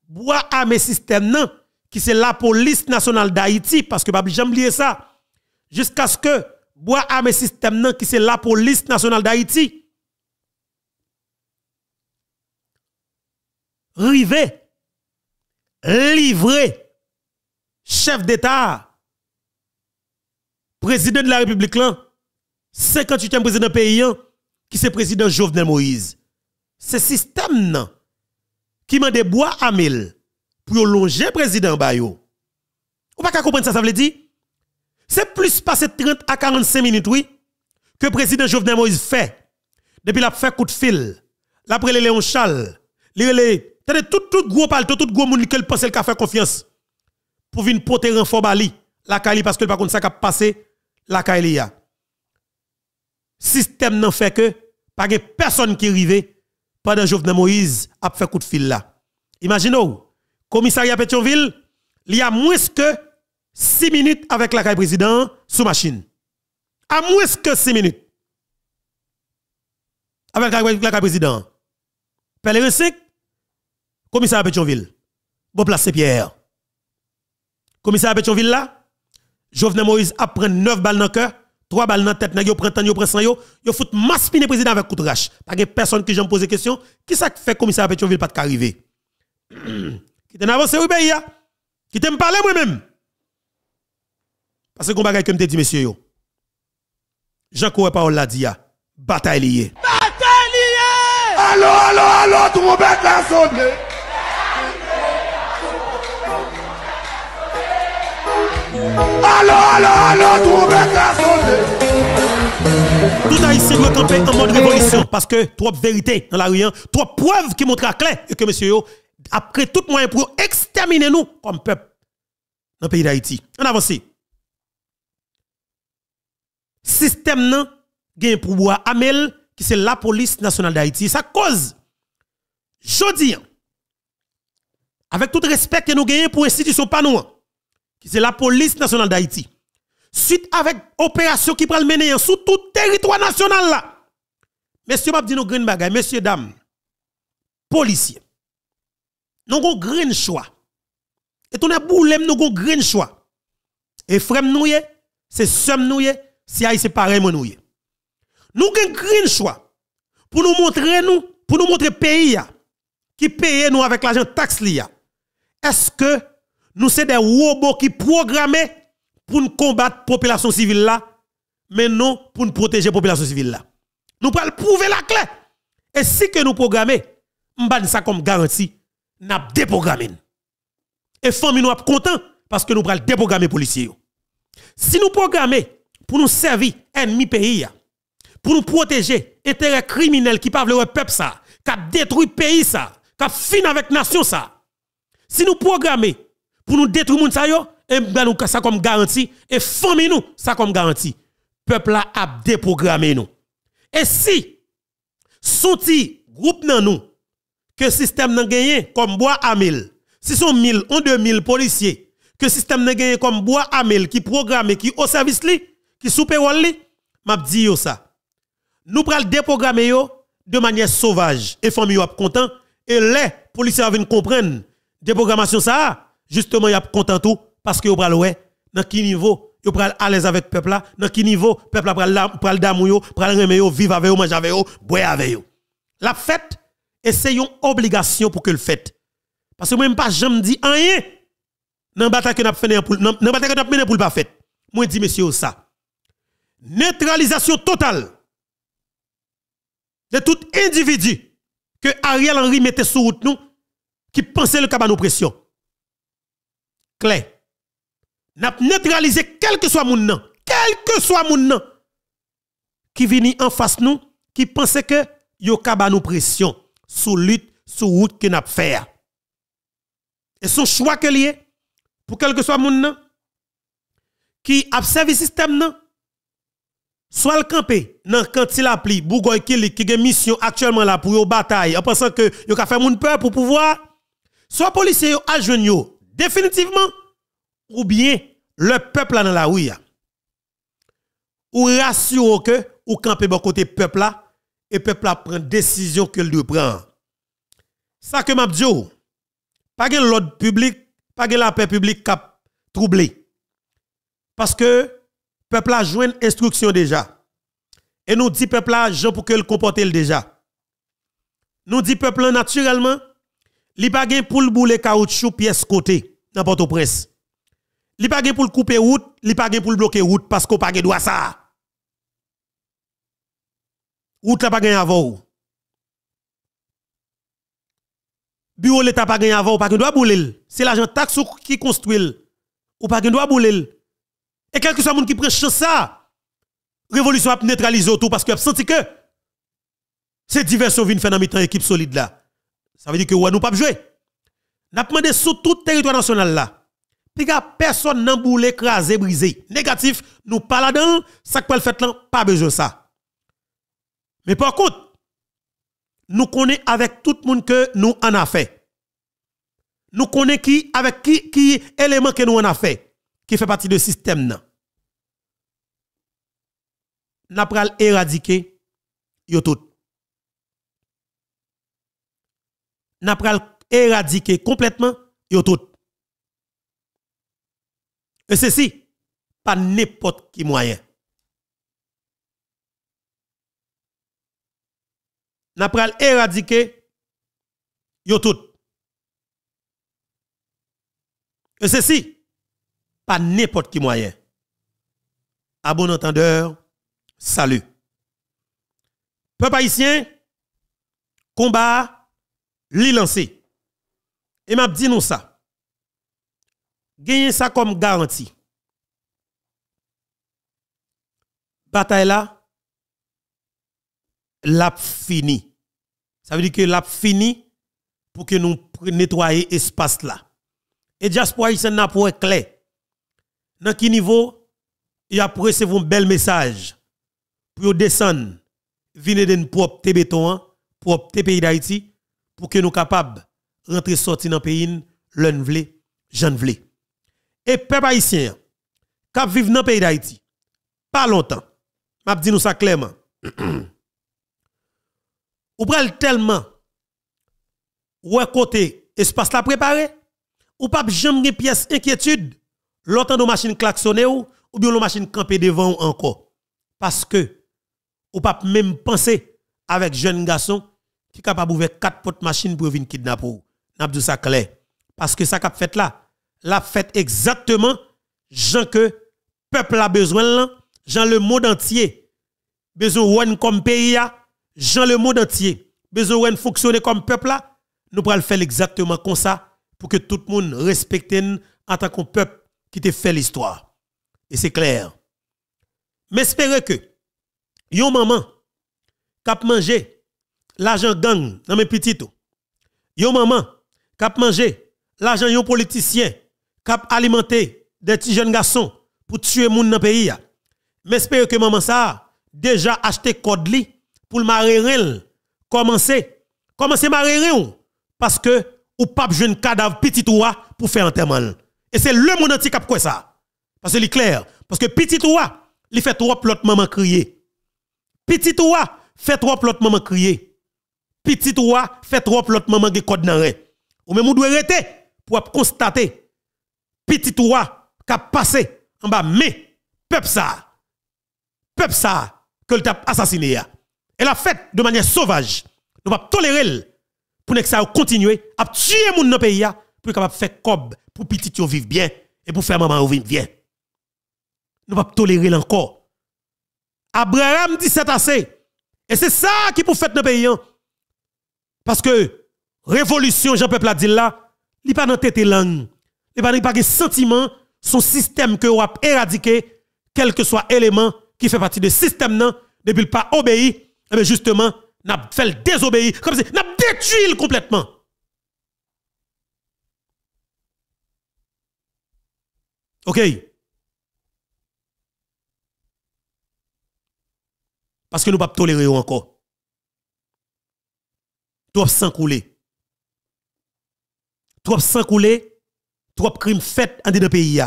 S1: bois armé système nan qui c'est la police nationale d'Haïti parce que pas oublier ça. Jusqu'à ce que bois armé système nan qui c'est la police nationale d'Haïti. Rivé, livré, chef d'État, président de la République là, 58e président pays qui c'est président Jovenel Moïse. Ce système nan, qui m'a des bois à pour longer président Bayo. Ou pas comprendre ça, ça veut dire? C'est plus passé 30 à 45 minutes, oui, que le président Jovenel Moïse fait. Depuis la fait coup de fil, l'après Léon Charles, les tout tout gros parle, tout gros monde qui pense qu'il a fait confiance pour venir porter renfort bali la Kali parce que par contre ça a passé la Kali a. Système n'en fait que pas de personne qui arrive pendant Jovenel Moïse a fait coup de fil là. Imaginez, commissariat Pétionville, il y a moins que 6 minutes avec la président sous machine. À moins que 6 minutes. Avec la président. Pèlerin 5, commissaire Pétionville. Bon place Pierre. commissaire Pétionville là, Jovenel Moïse a pris 9 balles dans le cœur, 3 balles dans la tête, yo prend yo prend sang yo, yo fout masse président avec coup de rache. Pas de personne qui j'aime poser question, qui ça fait commissaire Pétionville pas de arriver Qui t'en avance oui pays Qui t'aime parler moi-même? Parce que qu'on bagaille que me dit monsieur yo. Jean Coué parole l'a dit bataille liée.
S2: Bataille liée
S3: Allô, allô, allô, trompette la sonne. Allô, allô, allô, trompette la sonne.
S1: Tout haïtien doit camper en mode révolution parce que trop vérité dans la rue, hein, trop preuves qui montrent à clair et que monsieur yo, après tout moyen pour exterminer nous comme peuple dans le pays d'Haïti. On avance. Système nan gain pour Amel qui c'est la police nationale d'Haïti. Ça cause jodi avec tout respect que nous gagnons pour institution pas nous qui c'est la police nationale d'Haïti. Suite avec opération qui pral mener sous tout territoire national là. Messieurs m'a dit green bagay, messieurs dames, policiers. Nous avons grand choix. Et ton boulem nous avons grand choix. Et frère nous c'est somme nous si c'est pareil nous Nous avons grand choix pour nous montrer nous, pour nous montrer pays qui paye nous avec l'argent taxe. Est-ce que nous sommes des robots qui programmés pour nous combattre la population civile là, mais non pour nous protéger la population civile là? Nous pouvons prouver la clé. Et si que nous programmons, nous ça comme garantie, nous déprogrammé. Et famille nous content parce que nous pouvons déprogrammer les policiers. Si nous programmons pour nous servir ennemi pays, pour nous protéger intérêts criminels qui parlent le peuple ça, qui détruit pays ça, qui fin avec nation ça. Si nous programmons pour nous détruire moun sa yo, et nous ça comme garantie et famille nous ça comme garantie. Peuple là a déprogrammé nous. Et si son groupe nan nous que système nan gagné comme bois à mille, si son 1000 ou 2000 policiers que système nan gagné comme bois à mille qui programme qui au service li, qui sous payroll li, m'a dit yo ça. Nous pral déprogrammer yo de manière sauvage. Et famille yo content et les policiers viennent comprendre déprogrammation ça justement y a content tout parce que vous pral ouais dans quel niveau vous pral à l'aise avec peuple là dans quel niveau peuple là pral pral d'amour yo pral remet yo vivre avec yo manger avec yo avec yo. La fête et c'est une obligation pour que le fête. Parce que moi même pas jamais dit rien. Dans bataille que n'a fait pour dans bataille que n'a mené pour pas fait moi dis monsieur ça neutralisation totale de tout individu que Ariel Henry mettait sous route nous qui pensait le cabane pression clair. N'a neutralisé quel que soit mon nom, quel que soit mon nom, qui vient en face nous, qui pensait que yo kaba nous pression sous lutte, sous route que n'a fait. Et son choix que lié, pour quel que soit mon nom, qui observe le système soit le campé, non, quand il appli, Bougoy qui qui a mission actuellement là pour yo bataille, en pensant que yo ka fait peur pour pouvoir, soit policier yo yo définitivement, ou bien le peuple là dans la rue, ou rassure que ou camper bon côté peuple là, et peuple là prend décision que doit prendre. Ça que m'a dit, pas l'ordre public, pas la paix publique qui troublé. Parce que peuple a joué une instruction déjà. Et nous dit peuple là, Jean pour que le comporte déjà. Nous dit peuple naturellement, li pa gen pour le boule caoutchouc pièce côté dans Port-au-Prince. Li pa gen pour le couper route, li pa gen pour le bloquer route parce qu'on pa gen droit ça. Route la pa gen avant. Bureau l'état pa gen avant, pas gen droit bouler. C'est l'agent taxe qui construit ou pas gen droit bouler. Et quel que soit monde qui chance ça, révolution a neutralisé tout parce que a senti que c'est diversion vient faire dans équipe solide là. Ça veut dire que ouais, nous pas jouer. N'a demandé sur tout territoire national là. Personne n'a boule écrasé brisé. Négatif, nous pas là-dedans, ça peut le fait là, pas besoin ça. Mais par contre, nous connaissons avec tout le monde que nous en a fait. Nous connaissons qui avec qui qui élément que nous en a fait qui fait partie du système nan. N'a pral éradiquer yo tout. n'a pral éradiquer complètement yo tout. Et ceci, pas n'importe qui moyen. N'a pral éradiquer yo tout. Et ceci, pas n'importe qui moyen. À bon entendeur, salut. Peuple haïtien, combat, li lancé. Et m'a dit nous ça. Gagnez ça comme garantie. Bataille là, l'a fini. Ça veut dire que l'a fini pour que nous nettoyer l'espace là. Et diaspora haïtienne n'a pour clair. Dans quel niveau il a recevoir un bel message pour descendre venir d'un propre béton hein, propre pays d'Haïti pour que nous capables rentrer sortir dans pays l'un vle, j'en vle. Et peuple haïtien qui vivent dans pays d'Haïti pas longtemps. M'a dit nous ça clairement. Ou pral tellement ou côté espace la préparé ou pas jamais pièce inquiétude l'autre de machine klaxonner ou ou bien la machine camper devant encore. Parce que ou pas même penser avec jeune garçon qui capable ouvrir quatre portes machine pour venir kidnapper ou. Parce que ça qu'a fait là la fait exactement Jean que peuple a besoin là le monde entier. Besoin comme pays Jean le monde entier. Besoin fonctionner comme peuple là. Nous le faire exactement comme ça pour que tout le monde respecte en tant que peuple qui te fait l'histoire. Et c'est clair. Mais espérez que yon maman kap manger l'argent gang dans mes petits yon maman kap manger l'argent yon politicien kap alimenter des petits jeunes garçons pour tuer moun dans pays mais espérez que maman ça déjà acheté code li pour le marier commencer commencer marier parce que ou pas jeune cadavre petit toi pour faire enterrement et c'est le monde entier qui a ça. Parce que c'est clair. Parce que petit toi il fait trop l'autre maman crier. Petit toi fait trop l'autre maman crier. Petit toi fait trop l'autre maman qui code dans Ou même on doit arrêter pour constater petit toi qui a passé en bas. Mais peuple ça peuple ça que le t'a assassiné Elle a fait de manière sauvage. Nous pas tolérer pour que ça continuer à tuer moun dans pays pour capable faire cob pour petit yo vivre bien et pour faire maman vivre bien. Nous pas tolérer encore. Abraham dit c'est assez. Et c'est ça qui pour faire le pays. Hein. Parce que révolution, Jean-Peuple a dit là, il pas dans tête langue. Il pas pas sentiment, son système que a éradiqué, quel que soit élément qui fait partie du système non, depuis pas obéi, et eh justement, n'a fait désobéir, comme si n'a détruit complètement. OK. Parce que nous ne pouvons pas tolérer encore. Trop sang couler. Trop sang couler. Trop crimes faits en dedans pays.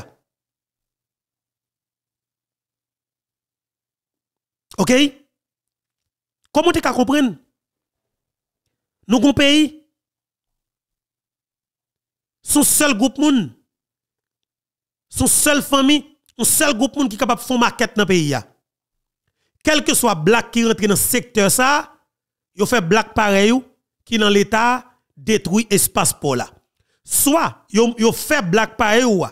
S1: OK? Comment tu comprendre? Nous avons un pays, son seul groupe moun, son seule famille, un seul groupe moun qui est capable de faire maquette dans le pays quel que soit black qui rentre dans le secteur ça, yo fait black pareil qui dans l'état détruit espace pour là. Soit yo fait black pareil ou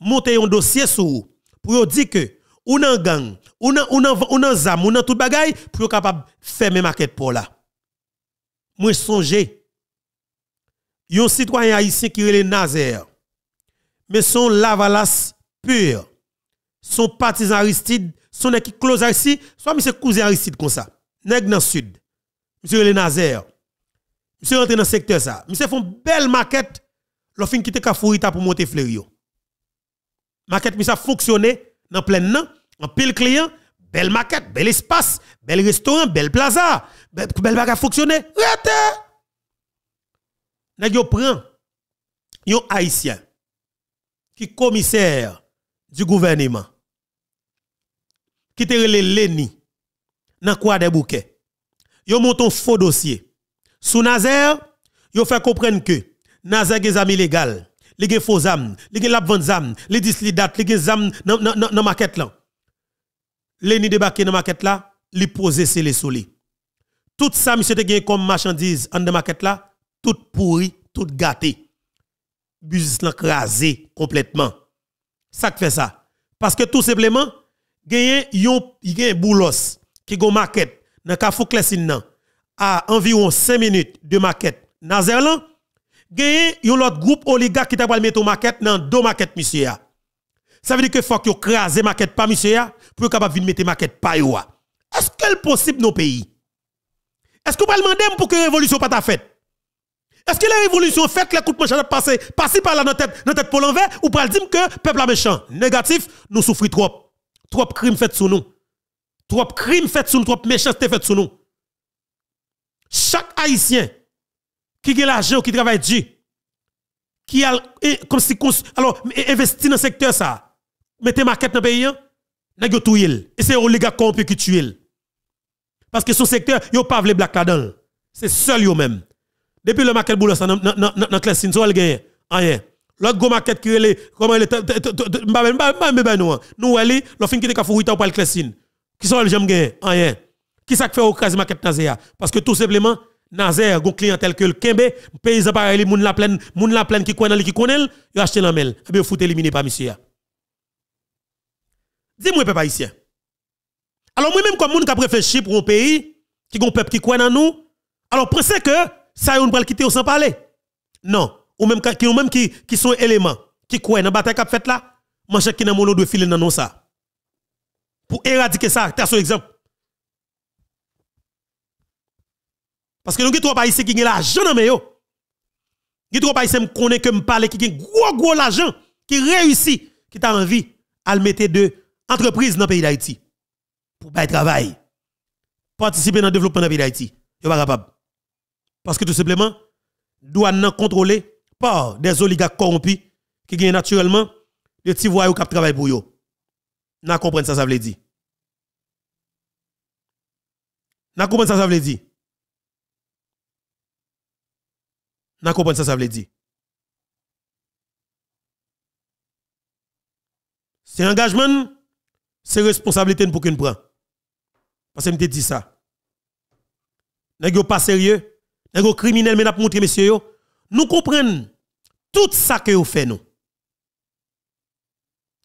S1: monter un dossier sur pour dire que ou nan gang, ou nan ou nan ou nan zam, ou nan tout bagay pour capable fermer market pour là. Moi songer yon citoyen haïtien qui est Nazaire mais son lavalas pur, son partisan Aristide son équipe close ici, soit monsieur cousin Aristide comme ça. Nèg dans sud. Monsieur le Nazaire. Monsieur rentre dans le secteur ça. Monsieur font belle maquette. L'on fin quitter Kafourita pour monter Fleurio. Maquette monsieur a fonctionné dans plein nan, en pile client, belle maquette, bel espace, bel restaurant, belle plaza, belle bagarre fonctionné. Rete! Nèg yo prend yon haïtien qui commissaire du gouvernement qui te relé Leni dans quoi des bouquets. Yo monte un faux dossier. Sous Nazaire, yo fait comprendre que Nazaire des amis légal. li gen faux âmes, li gen lap zam, li dis li date, li gen zam dans dans maquette là. Les ni débarqué dans maquette là, li poser c'est les souli. Tout ça monsieur te gen comme marchandise en de maquette là, tout pourri, tout gâté. Business là crasé complètement. Ça fait ça. Parce que tout simplement, gen yon yon boulos qui go maquette dans Klesin nan à environ 5 minutes de maquette. Nazerlan gagné yon autre groupe oligarque qui t'a pas mettre maquette dans deux maquettes monsieur ça veut dire que faut que craser maquette pas monsieur pour capable venir mettre maquette pas est-ce que c'est possible nos pays? Est-ce que vous demander pour que la révolution pas ta faite? Est-ce que la révolution fait que les coups de manche passer passer par là dans tête dans tête pour l'envers ou pour dire que peuple est méchant? Négatif nous souffrons trop. Trop crimes faits sur nous. Trop crimes faits sur nous trop méchanceté faits sur nous. Chaque haïtien qui a l'argent qui travaille Dieu qui a comme si alors investi dans le secteur ça mettez maquette dans le pays n'a tout et c'est oligarque corrompu qui tue parce que son secteur yo pas vle black là-dedans. C'est seul yo même depuis le maquette boulot ça dans classe sin so gagne rien l'autre go maquette qui est comment m'a m'a nous nous ali le fin qui te ka fou pour le classe qui sont j'aime gagner rien qui ça fait au crase maquette Nazéa parce que tout simplement Nazer, gon clientèle que le Kembe, paysan pareil, moun la pleine, moun la pleine qui connaît qui connaît, il acheté la mel. Et bien faut éliminer pas monsieur. Dis-moi peuple haïtien. Alors moi même comme moun qui réfléchi pour un pays qui gon peuple qui connaît en nous, alors pensez que ça on va quitter sans parler. Non, ou même qui ou même qui qui sont éléments qui connaît dans bataille qu'a fait là, manche qui dans mon doit filer dans non ça. Pour éradiquer ça, t'as son exemple. Parce que nous avons pas ici qui ont l'argent dans mes yo. Nous pas ici connaît que me parler qui ont gros gros l'argent qui réussit qui t'a envie à le mettre de entreprise dans le pays d'Haïti pour faire travail. Participer dans le développement dans le pays d'Haïti. Yo pas capable. Parce que tout simplement douane contrôlée par des oligarques corrompus qui gagnent naturellement des petits voyous qui travaillent pour eux. N'a comprendre ça ça veut dire. N'a comprendre ça ça veut dire. N'a comprenez ça, ça veut dire. C'est engagement, c'est responsabilité pour qu'on prend. Parce que je me dit ça. N'est-ce pas sérieux? Pas criminel, mais n'a montré, messieurs, nous comprenons tout ça que vous faites, nous.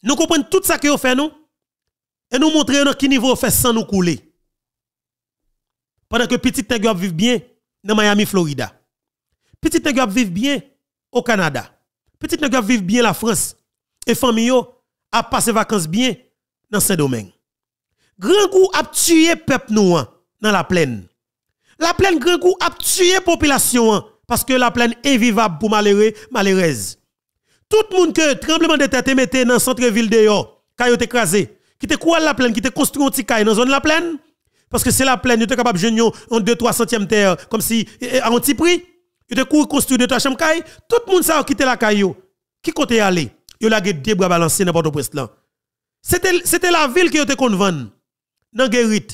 S1: Nous comprenons tout ça que vous faites, nous. Et nous montrons à quel niveau vous fait sans nous couler. Pendant que petit nègre vivent bien dans Miami, Florida. Petit nègre vivent bien au Canada. Petit nègre vivent bien la France. Et famille a passé vacances bien dans Saint-Domingue. Grand coup a tué peuple noir dans la plaine. La plaine coup a tué population parce que la plaine est vivable pour malheureux, malheureuse. Tout le monde que tremblement de terre mette dans centre-ville dehors, quand écrasé, qui te quoi la plaine, qui te construit un petit dans dans zone la plaine, parce que c'est la plaine, tu es capable de gagner en 2-3 centièmes terre, comme si, à un petit prix. Il te couru construire de trois chambres tout le monde ça quitté la caillou. Qui côté aller Il a des bras balancés n'importe où là. C'était la ville qui était convenu. Dans Guérit.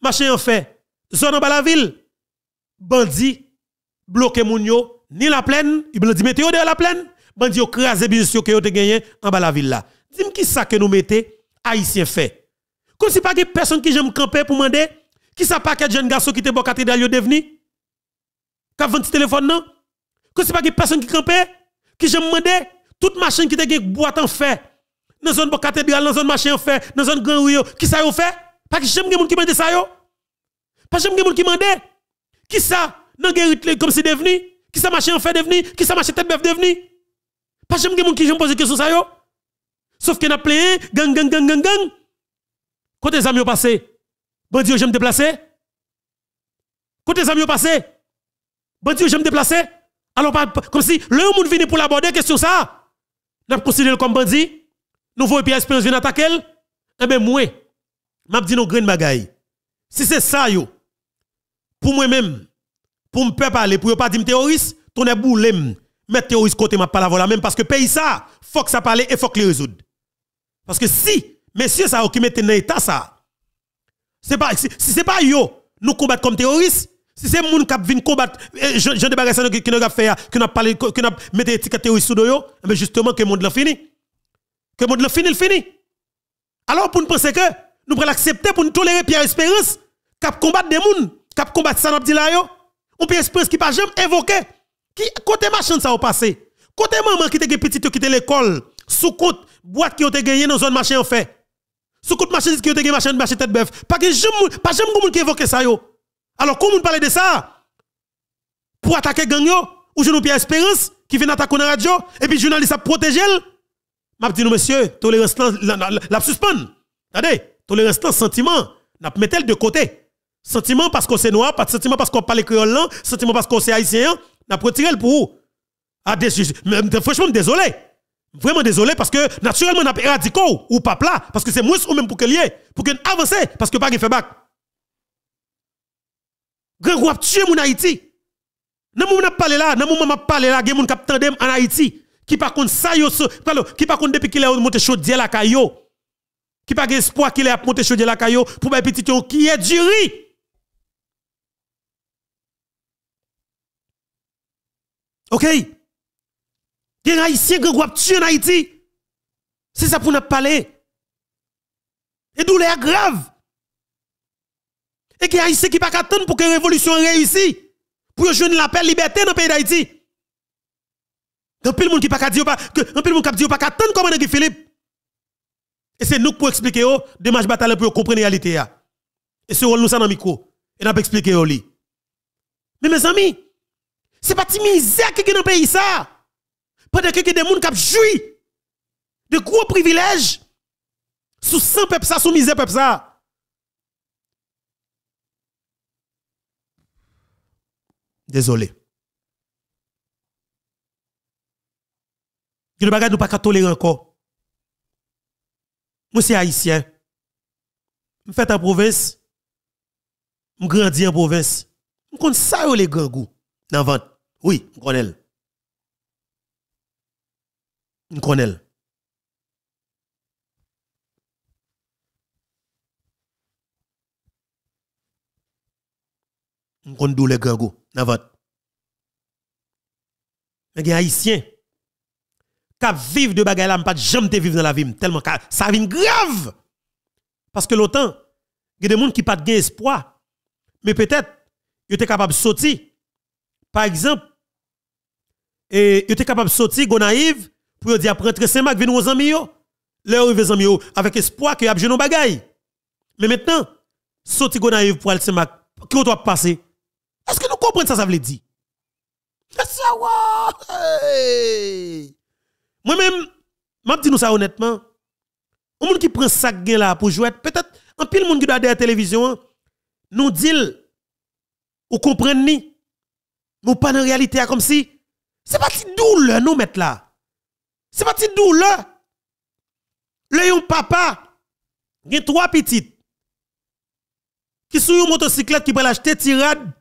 S1: Machin en fait. Zone en bas la ville. Bandi bloqué moun yo ni la plaine, il dit météo de la plaine. Bandi yo crasé business que te gagné en bas la ville là. Dis-moi qui ça que nous mettez haïtien fait. Comme si pas que personne qui j'aime camper pour demander qui ça pas que jeune garçon qui te bon cathédrale devenu qui a vendu téléphone non? Que c'est pas que personne qui campait qui j'ai demandé toute machine qui te boîte en fer dans zone cathédrale dans zone machine en fer dans zone grand rio qui ça yo fait? Pas que j'aime gens qui mande ça yo? Pas j'aime gens qui mande qui ça? Dans guérite comme c'est devenu? Qui ça machine en fer devenu? Qui ça machine tête bœuf devenu? Pas j'aime gens qui j'aime poser question ça yo sauf qu'il y a plein gang gang gang gang gang côté amis yo passé bandi j'aime déplacer côté amis yo passé Bandi, j'aime déplacer. Alors, comme si le monde vient pour l'aborder, question ça. Nous considéré comme bandit. Pierre Espérance venir attaquer. Eh bien, moi, je dis nos graines bagaille. Si c'est ça, yo, pour moi-même, pour me faire parler, pour ne pas dire terroriste, ton est boulé, mettre terroriste côté, ma pas la même, parce que pays ça, faut que ça parle et faut que le résoudre. Parce que si, messieurs, ça, qui mettent dans l'état ça, pas, si c'est pas yo, nous combattre comme terroristes, Si c'est moun qui vient combattre, je de bagages qui n'a fait, qui n'a parlé, qui n'a mis terroriste sous mais justement que le monde l'a fini. Que le monde l'a fini, il fini. Alors pour nous penser que nous pouvons l'accepter pour nous tolérer Pierre Espérance, qui combattre des moun, qui combattre ça n'a dit là yo, on Pierre Espérance qui pas jamais évoqué. Qui côté machin ça au passé? Côté maman qui était petit qui était l'école, sous compte boîte qui ont gagné dans zone machin en fait. Sous compte machin qui ont gagné machin machin tête bœuf. Pas que jamais pas jamais moun qui évoqué ça yo. Alors, comment on parle de ça? Pour attaquer gang yo, ou je nous Pierre Espérance, qui vient attaquer la radio, et puis journaliste a protégé m'a dit nous, monsieur, tolérance la, la, la, suspend. Attendez, tolérance sentiment, n'a mettre de côté. Sentiment parce qu'on c'est noir, pas sentiment parce qu'on parle créole sentiment parce qu'on c'est haïtien, n'a retiré le pour. Ah, franchement, désolé. Vraiment désolé parce que naturellement, n'a radicaux ou pas plat, parce que c'est moi ou même pour que lié, pour que avance, parce que pas fait bac. Grand groupe tuer mon Haïti. Nan moun n'a parlé là, nan moun m'a parlé là, gen moun k'ap tandem en Haïti qui par contre ça yo qui par contre depuis qu'il a monté chaudier la caillou qui pas espoir qu'il a monté chaudier la caillou pour ba petit qui est du riz. OK? Gen haïtien grand groupe tuer en Haïti. C'est ça pour nous parler. Et douleur grave. Et qui Haïtien qui pas attendre pour que la révolution réussisse. Pour jouer la paix, liberté dans le pays d'Haïti. Donc, le monde qui pas dire pas, que, le monde qui pas attendre comment Philippe. Et c'est nous pour expliquer, oh, démarche bataille pour comprendre la réalité. Et ce rôle nous ça dans le micro. Et nous expliquer, oh, Mais mes amis, c'est pas de misère qui est dans le pays ça. Pendant que des gens qui jouent de gros privilèges sous 100 peuples ça, sous misère peuple ça. Désolé. Je ne pas pas tolérer encore. Moi, c'est haïtien. Je fais en province. Je grandis en province. Je connais ça, les grands goûts. Dans vente. Oui, je connais. Je connais. Je connais les grands goûts dans votre. Mais haïtien qui vivent de bagaille là, pas jamais te vivre dans la vie, tellement ça vient grave. Parce que l'autant, il y a des gens qui pas de espoir. Mais peut-être, ils étaient capables de sortir. Par exemple, et ils étaient capables de sortir, go naïve, pour dire après rentrer Saint-Marc, venir aux amis yo. Amis avec espoir que y a besoin bagaille. Mais maintenant, sortir go naïve pour aller Saint-Marc, qui doit passer? Est-ce que nous comprenons ça, ça veut dire? Ça, Moi-même, je dis nous ça honnêtement. Un monde qui prend ça là pour jouer, peut-être un pile monde qui doit la télévision, nous dit, ou comprenez ni, nous pas dans réalité comme si, c'est pas si douleur nous mettre là. C'est pas si douleur. Le yon papa, il a trois petites, qui sont une motocyclette qui peut l'acheter tirade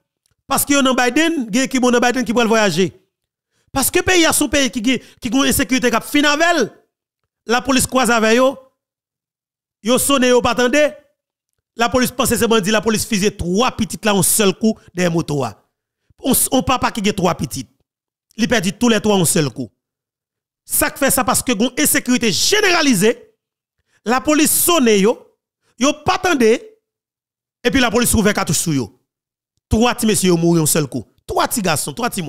S1: parce que yon Biden, qui bon Biden qui peut voyager. Parce que pays a son pays qui qui une insécurité cap fin avec la police croise avec yo. Yo sonne yo pas attendé. La police pense c'est bandit, la police faisait trois petites là en seul coup des motos. On, papa qui a trois petites. Il perdit tous les trois en seul coup. Ça fait ça parce que une insécurité généralisée. La police sonne yo, yo pas attendé et puis la police ouvert cartouche sur yo. Trois petits messieurs mourent en seul coup. Trois petits garçons, trois petits.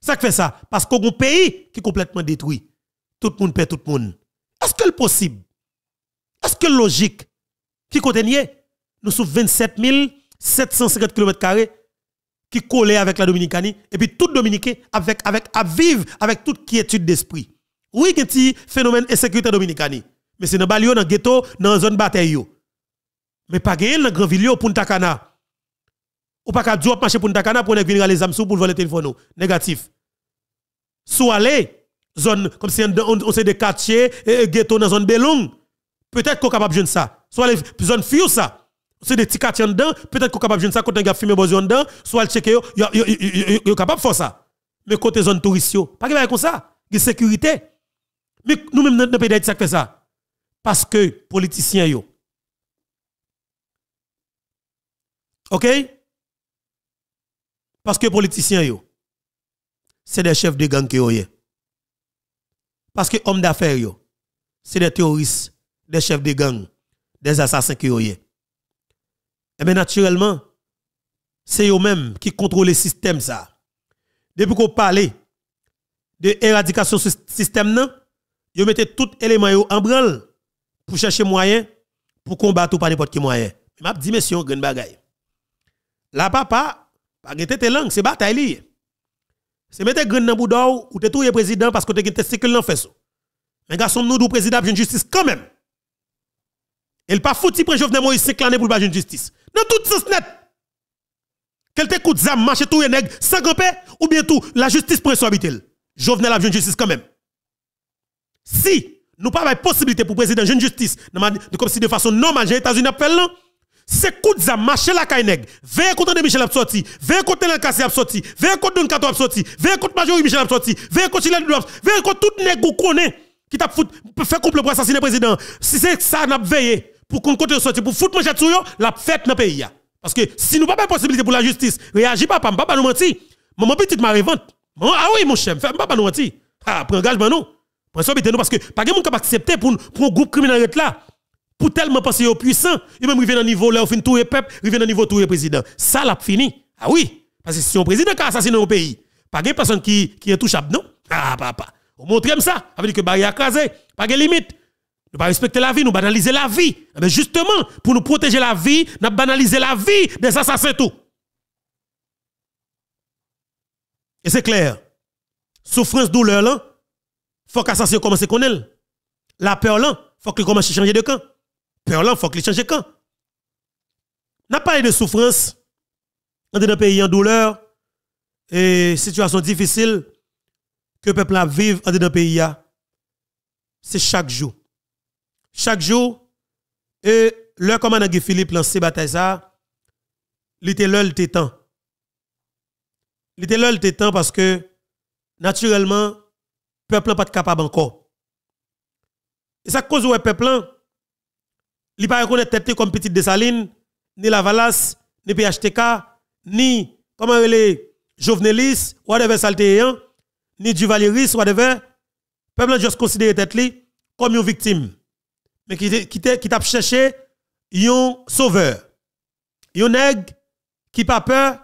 S1: Ça fait ça parce qu'on a un pays qui est complètement détruit. Tout le monde perd tout le monde. Est-ce que c'est possible? Est-ce que logique? Qui continue? Nous sommes 27 750 km qui collent avec la Dominicanie et puis tout Dominicain avec avec à vivre avec toute quiétude d'esprit. Oui, il y a un phénomène insécurité Dominicanie. Mais c'est dans Balio, dans le ghetto, dans la zone bataille. Mais pas gagner dans la grande ville, Punta Cana. Ou pas qu'à drop marcher pour Ntakana pour venir les âmes sous pour voler le téléphone. Négatif. Soit aller, zone, comme si on, on sait des quartiers, et, ghetto dans zone Belong. Peut-être qu'on est capable de ça. Soit les zone Fiu ça. C'est des petits quartiers dedans, peut-être qu'on capable de jouer ça besoin dedans, soit le checker, yo, capable de faire ça. Mais côté zone touriste, pas qu'il comme ça. Il sécurité. Mais nous-mêmes, dans le pays d'Haïti, ça fait ça. Parce que politiciens, yo. OK? Parce que politiciens, yo, c'est des chefs de gang qui yo. Parce que hommes d'affaires, yo, c'est des terroristes, des chefs de gang, des assassins qui yo. Et bien naturellement, c'est eux-mêmes qui contrôlent le système ça. Depuis qu'on parle de éradication ce système yo mettez tout élément en branle pour chercher moyen pour combattre pas n'importe quel moyen. M'a dit monsieur grand bagay. La papa pas gete langue, c'est bataille. C'est mettre grand dans boudou ou te touye président parce que te gete sécule nan fait ça. Mais garçon nous du président de justice quand même. Il pas fouti prendre Jovenel Moïse 5 l'année pour pas justice. Dans tout sens net. Quel te coup de zam marche tout nèg sans camper ou bien tout la justice prend son habitel. Jovenel a justice quand même. Si nous pas la possibilité pour président jeune justice comme si de façon normale les États-Unis appellent c'est coup de zam la kaineg 20 contre de Michel a sorti 20 contre le Kassi a sorti 20 contre Don Kato a sorti 20 contre Majori Michel a sorti 20 contre Chilel 20 contre tout nèg ou connaît qui t'a fait complot pour assassiner le président si c'est ça n'a veillé pour qu'on continue sortir pour foutre manchette sur yo la fête dans pays parce que si nous pas la possibilité pour la justice réagir pas pas pas nous mentir maman petite m'a revente ah oui mon chef pas nous mentir ah prends engagement non prends nous parce que pas quelqu'un capable accepter pour pour un groupe criminel là. Pour tellement penser au puissant et même arriver dans niveau là au fin tout le peuple arriver dans niveau tout le président. Ça l'a fini. Ah oui. Parce que si un président qui assassiné un pays pas de personne qui qui est touchable non? Ah papa. On montre ça. Ça que barrière écrasé pas de limite nous pas respecter la vie, nous banaliser la vie. Mais justement, pour nous protéger la vie, nous banaliser la vie des assassins tout. Et c'est clair. Souffrance, douleur là, faut qu'assassin commence à connaître. La peur là, faut qu'il commence à changer de camp. Peur là, faut qu'il change de camp. N'a pas de souffrance dans un pays en douleur et situation difficile que le peuple vivre dans un pays c'est chaque jour chaque jour, et le commandant Guy Philippe lance bataille ça, il était là, temps. Il était là, temps parce que, naturellement, le peuple n'est pas capable encore. Et ça cause où le peuple, il pas reconnaître tête comme petite Dessaline, ni la Valas, ni PHTK, ni, comment les Jovenelis, whatever salte ni Duvaliris, whatever. Le peuple juste considéré tête comme une victime mais qui, qui, qui t'a cherché un sauveur. Un nègre qui pas peur,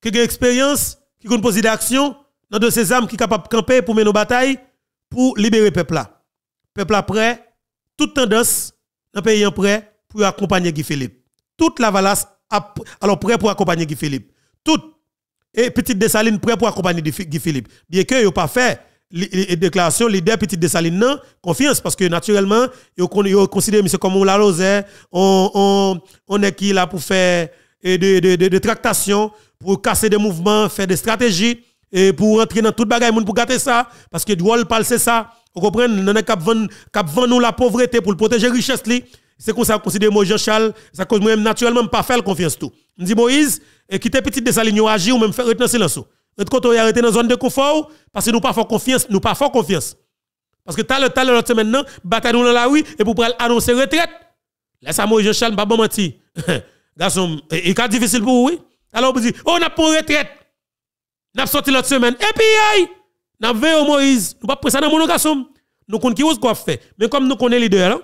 S1: qui a expérience, qui a poser d'action dans de ces âmes qui sont capables de camper pour mener nos batailles pour libérer le peuple là. Peuple prêt, toute tendance dans pays prêt pour accompagner Guy Philippe. Toute la valasse alors prêt pour accompagner Guy Philippe. Toute et petite Dessaline prêt pour accompagner Guy Philippe. Bien que yo pas fait les déclarations leader petite Dessaline non confiance parce que naturellement yo considère monsieur comme on la lozère on on on est qui là pour faire de de de, de tractation pour casser des mouvements faire des stratégies et pour rentrer dans toute bagaille pour gâter ça parce que droit parle c'est ça. Vous comprenez? Nous cap cap vendre nous la pauvreté pour protéger richesse li. C'est comme ça considère moi Jean Charles ça cause moi naturellement pas faire confiance tout. Me dit Moïse et quitter petite Dessaline agir ou même faire retenir silence notre côté arrêté dans zone de confort parce que nous pas fort confiance, nous pas fort confiance. Parce que t'as le talent l'autre semaine bataille dans la rue et pour annoncer retraite. Laisse moi Jean Charles pas bon mentir. Garçon, il est difficile pour oui. Alors vous dit "Oh, on a pour retraite." N'a sorti l'autre semaine. Et puis aïe, n'a vu Moïse, nous pas prendre ça dans mon garçon. Nous connaissons qui quoi faire. Mais comme nous connaissons leader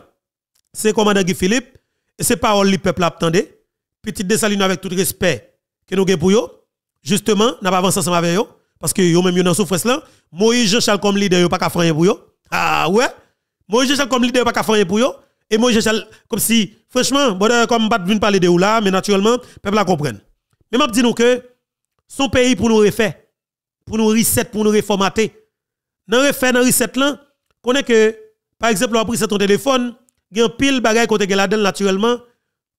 S1: c'est commandant Guy Philippe et c'est parole le peuple attendait. Petite Dessaline avec tout respect que nous avons pour eux justement, n'a pas avancé ensemble avec eux, parce que yo même yo dans souffrance là, Moïse Jean-Charles comme leader, yo pas qu'à faire pour eux. Ah ouais? Moïse Jean-Charles comme leader, pas qu'à faire pour eux. Et Moïse Jean-Charles, comme si, franchement, bon, comme pas venir parler de ou là, mais naturellement, peuple la comprenne. Mais m'a dit nous que, son pays pour nous refaire, pour nous reset, pour nous réformater. Dans refaire, dans reset là, connaît que, par exemple, on a pris ton téléphone, il y a un pile côté que naturellement,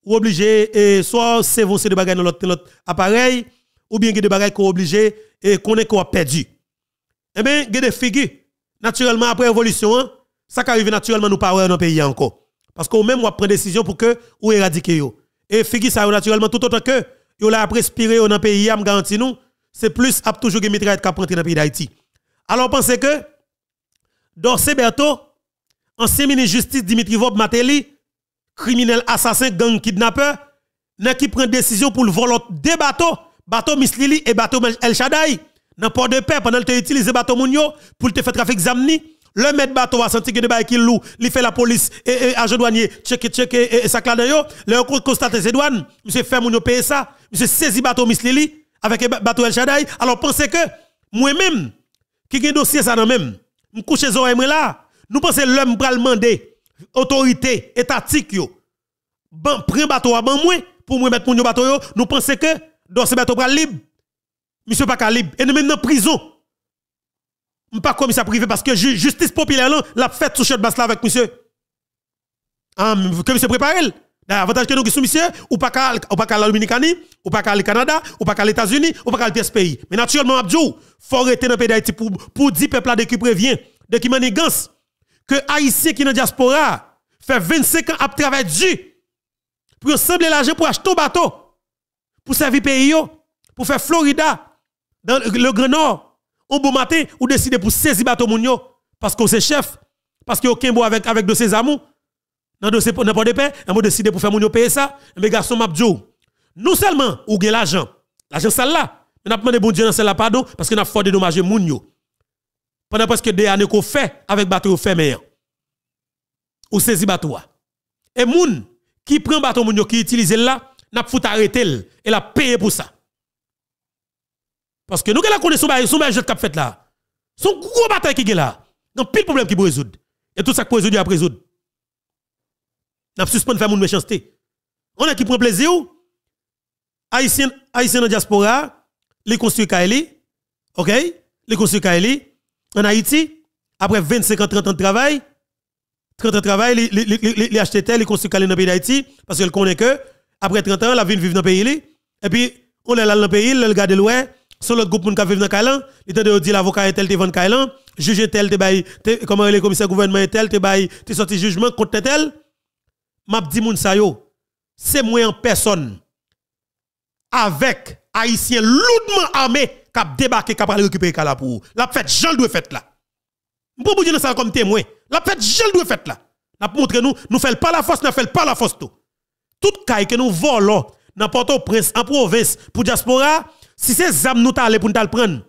S1: ou obligé, et soit c'est de bagay dans l'autre appareil, ou bien des bagages qu'on obligé et qu'on est qu'on perdu. Eh bien, des figures. Naturellement, après l'évolution, hein, ça qui arrive naturellement nous pas dans le pays encore. Parce qu'on même on prend décision pour que ou éradiquer yo. Et figure ça naturellement tout autant que yo la respirer dans le pays, me garantit nous, c'est plus ap toujours que mitraille qui rentrer dans le pays d'Haïti. Alors pensez que Dorsé Berto, ancien ministre justice Dimitri Vob Mateli, criminel assassin gang kidnappeur, n'a qui prend décision pour le voler des bateaux bateau Mislili et bateau El Shaddai. Dans port de paix, pendant que tu utilisé bateau Mounio pour te faire trafic zamni, le maître bateau a senti que des bails qui loue, il fait la police et, agent douanier, check check et, ça là yo, le constate ces douanes, monsieur fait Mounio payer ça, monsieur saisi bateau Mislili avec bateau El Shaddai. Alors pensez que moi-même qui a dossier ça dans même, me couche oreilles là, nous pensons l'homme pral demander autorité étatique yo. Bon, prend bateau à ban pour moi mettre mon bateau yo, nous pensons que ce bateau pral libre. Monsieur pas libre et nous même dans prison. Pas commissaire privé parce que justice populaire là, l'a fait sous basse là avec monsieur. Ah, que monsieur prépare L'avantage que nous sommes monsieur, ou pas qu'à la Dominicanie, ou pas qu'à le Canada, ou pas qu'à les États-Unis, ou pas qu'à le pays. Mais naturellement, Abdou, faut arrêter dans le pays d'Haïti pour, pour 10 peuples qui prévient, de qui manigance, que Haïtiens qui dans la diaspora, fait 25 ans à travailler dur, pour assembler l'argent pour acheter un bateau, pour servir pays, pour faire Florida, dans le Grand Nord, au bon matin, ou décider pour saisir bateau mounio, parce qu'on c'est chef, parce qu'il y a aucun bois avec, avec de ses amours dans dossier pour n'importe paix, on a décidé pour faire mon payer ça, mais garçon m'abdjou. Non seulement ou gen l'argent, l'argent ça là, mais n'a demandé bon Dieu dans celle là pardon parce que n'a fort dédommager moun yo. Pendant presque des années qu'on fait avec bateau fermé. Ou saisi bateau. Et moun qui prend bateau moun yo qui utilise là, n'a faut arrêter et la payer pour ça. Parce que nous la connaissons son bail cap fait là. Son gros bataille qui est là. Donc pile problème qui pour résoudre. Et tout ça pour résoudre à résoudre. N'a suspend faire mon méchanceté. On a qui prend plaisir Haïtien haïtien dans diaspora, les construit Kaili, OK? Les construit Kaili en Haïti après 25 ans 30 ans de travail, 30 ans de travail, les tel, les construit Kaili dans le pays d'Haïti parce qu'elle connaît que après 30 ans la vie vivre dans le pays et puis on est là dans le pays, le regarde loin sur l'autre groupe qui vivre dans Kailan, il te dit l'avocat est tel te vend Kailan, juge tel te bail comment les commissaires gouvernement tel te bail te sorti jugement contre tel m'a dit moun sa yo, c'est moi en personne avec haïtien lourdement armé qui a débarqué qui a récupérer Kala pour la fête Jean doit fait là. Pour vous dire ça comme témoin, la fête Jean doit fait là. N'a montré nous nous fait pas la force, n'a fait pas la force tout. Toute caille que nous volons dans Port-au-Prince en province pour diaspora, si c'est zam nous t'aller pour nous prendre.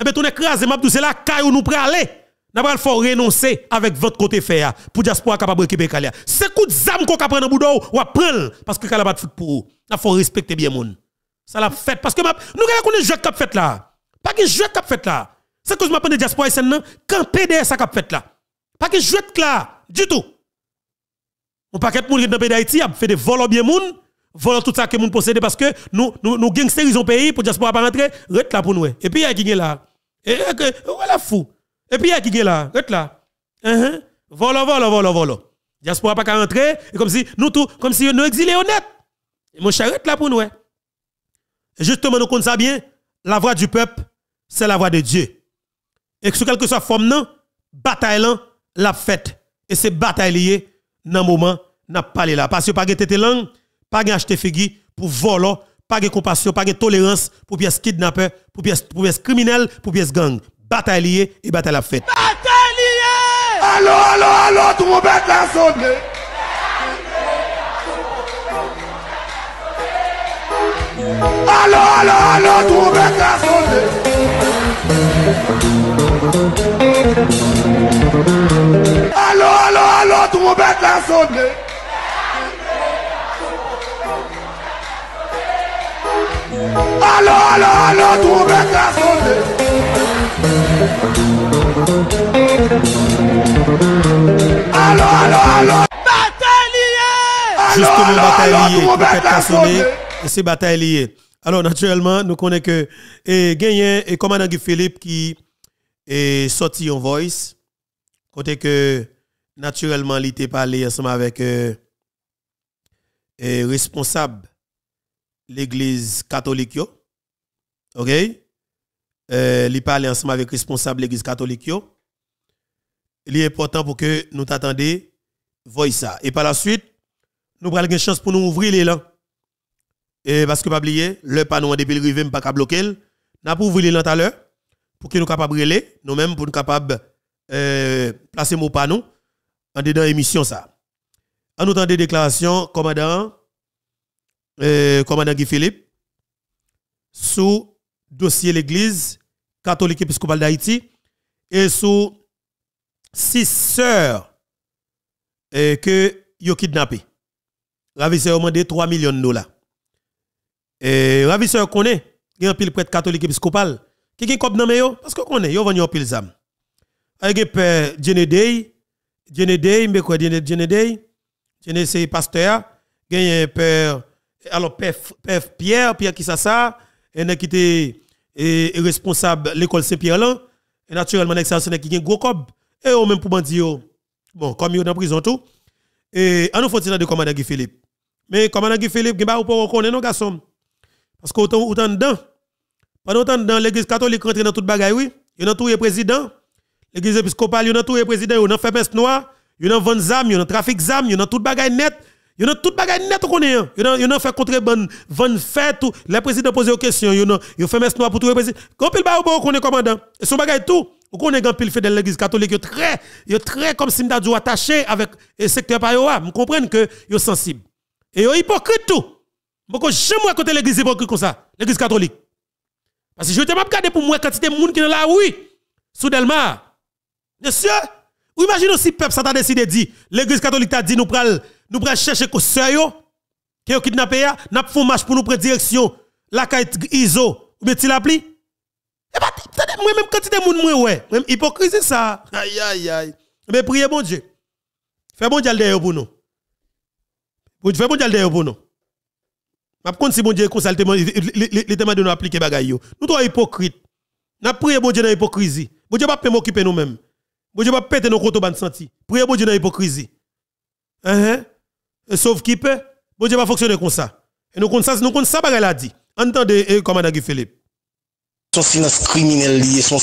S1: Eh bien, tout écrasé, c'est la caille où nous prenons aller. Pas faut renoncer avec votre côté faire pour diaspora capable de Kalia. C'est coup de zam qu'on prend dans boudou ou prendre parce que de foot pour. N'a faut respecter bien moun. Ça l'a fait parce que nous connaissons le jeu cap fait là. Pas que jeu cap fait là. C'est que je m'appelle diaspora nan quand PDS ça cap fait là. Pas que jeu là du tout. On paquet moun dans pays d'Haïti a fait des vols bien moun, voler tout ça que moun possède parce que nous nous nous gangsterisons pays pour diaspora pas rentrer, rete là pour nous. Et puis il y a qui là. Et voilà fou. Et puis, il y a qui là? Reste là. Uh -huh. Volo, volo, volo, volo. Diaspora pas rentrer. Et comme si nous tous, comme si nous exilés honnêtes. Et mon cher, là pour nous. Et justement, nous connaissons ça bien. La voix du peuple, c'est la voix de Dieu. Et que sous quelque soit forme, non, bataille la fête. Et c'est bataille liée, dans le moment, n'a pas là. Parce que pas de langue, pas acheter figi pour voler, pas de compassion, pas de tolérance pour pièce kidnapper, pour pièce pour pièce criminel, pour pièce gang bataille et bataille la fête.
S2: Bataille
S3: Allô, allô, allô, trompette la sonné. Allô, allô, allô, trompette la sonné. Allô, allô, allô, trompette la sonné. Allô, allô, allô, trompette la sonné. Allô, allô, allô.
S2: Bataille
S1: Justement, bataille liée, peut-être sonné, et c'est bataille liée. Alors, naturellement, nous connaissons que et gagné et commandant Philippe qui est sorti en voice, côté que naturellement, il était parlé ensemble avec euh, et responsable l'église catholique. Yo. OK? euh, il ensemble avec responsable l'église catholique. Il est important pour que nous t'attendions, voyez ça. Et par la suite, nous prenons une chance pour nous ouvrir les là. Et parce que pas oublier, le panneau depuis le rive, pas bloquer. Nous pour ouvrir les tout à l'heure, pour que nous capables de nous-mêmes, pour nous capables euh, placer mon panneau en dedans émission ça. En des déclarations, commandant, euh, commandant Guy Philippe, sous dossier l'église catholique épiscopale d'Haïti et sous six sœurs eh, que yo kidnappé. Ravisseur a demandé 3 millions de dollars. Et ravisseur connaît, il y a un pile prêtre catholique épiscopal qui est comme yo? Parce que connaît, yo venu un pile zam. Avec père Jenedey, Jenedey, mais quoi Jenedey, Jenedey c'est pasteur, un père alors père, Pierre, Pierre qui ça ça, et qui était responsable de l'école Saint-Pierre là, et naturellement ça qui un gros cob. Et au même pour bandi bon comme yo dans prison tout et on nous de commandant Guy Philippe. Mais commandant Guy Philippe il pas reconnaître nos garçons parce que autant dedans pendant autant dedans l'église catholique rentre dans toute bagaille oui. Il a tout le président l'église épiscopale il a tout le président il a fait messe noire il a vente zam il a trafic zam il a toute bagaille net il a toute bagaille net qu'on est a il a fait contrebande vente fait tout les présidents posent des questions il a fait messe noire pour tout le président quand il ba qu'on est commandant et son bagaille tout vous connaissez grand pile de l'église catholique, est très, très comme si m'dadou attaché avec le secteur payoa. Vous comprenez que est sensible. Et est hypocrite tout. Pourquoi jamais côté l'église hypocrite comme ça, l'église catholique. Parce que je te m'a pour moi quantité de monde qui est là, oui, sous Delmar. Monsieur, vous imaginez aussi peuple ça t'a décidé de dire, l'église catholique t'a dit nous pral nous chercher que sœur qui ont kidnappé n'a fait marche pour nous prendre direction la kite ISO ou bien tu l'appli et bah, moi même quantité de monde moi ouais, même hypocrisie ça. Aïe aïe aïe. Mais priez bon Dieu. Fais bon Dieu derrière pour nous. Fais bon Dieu derrière pour nous. Si bon Dieu consulte de nous appliquer. Nous trois hypocrites. N'a prié bon Dieu dans hypocrisie. Bon Dieu pas m'occuper nous mêmes. Bon Dieu pas péter nos côtes ban senti. Priez bon Dieu dans hypocrisie. Hein hein? Sauf qui peut? Bon Dieu pas fonctionner comme ça. Et nous compte ça, nous compte ça bagay la dit. Entendez commandant Guy Philippe
S4: son silence criminel lié, son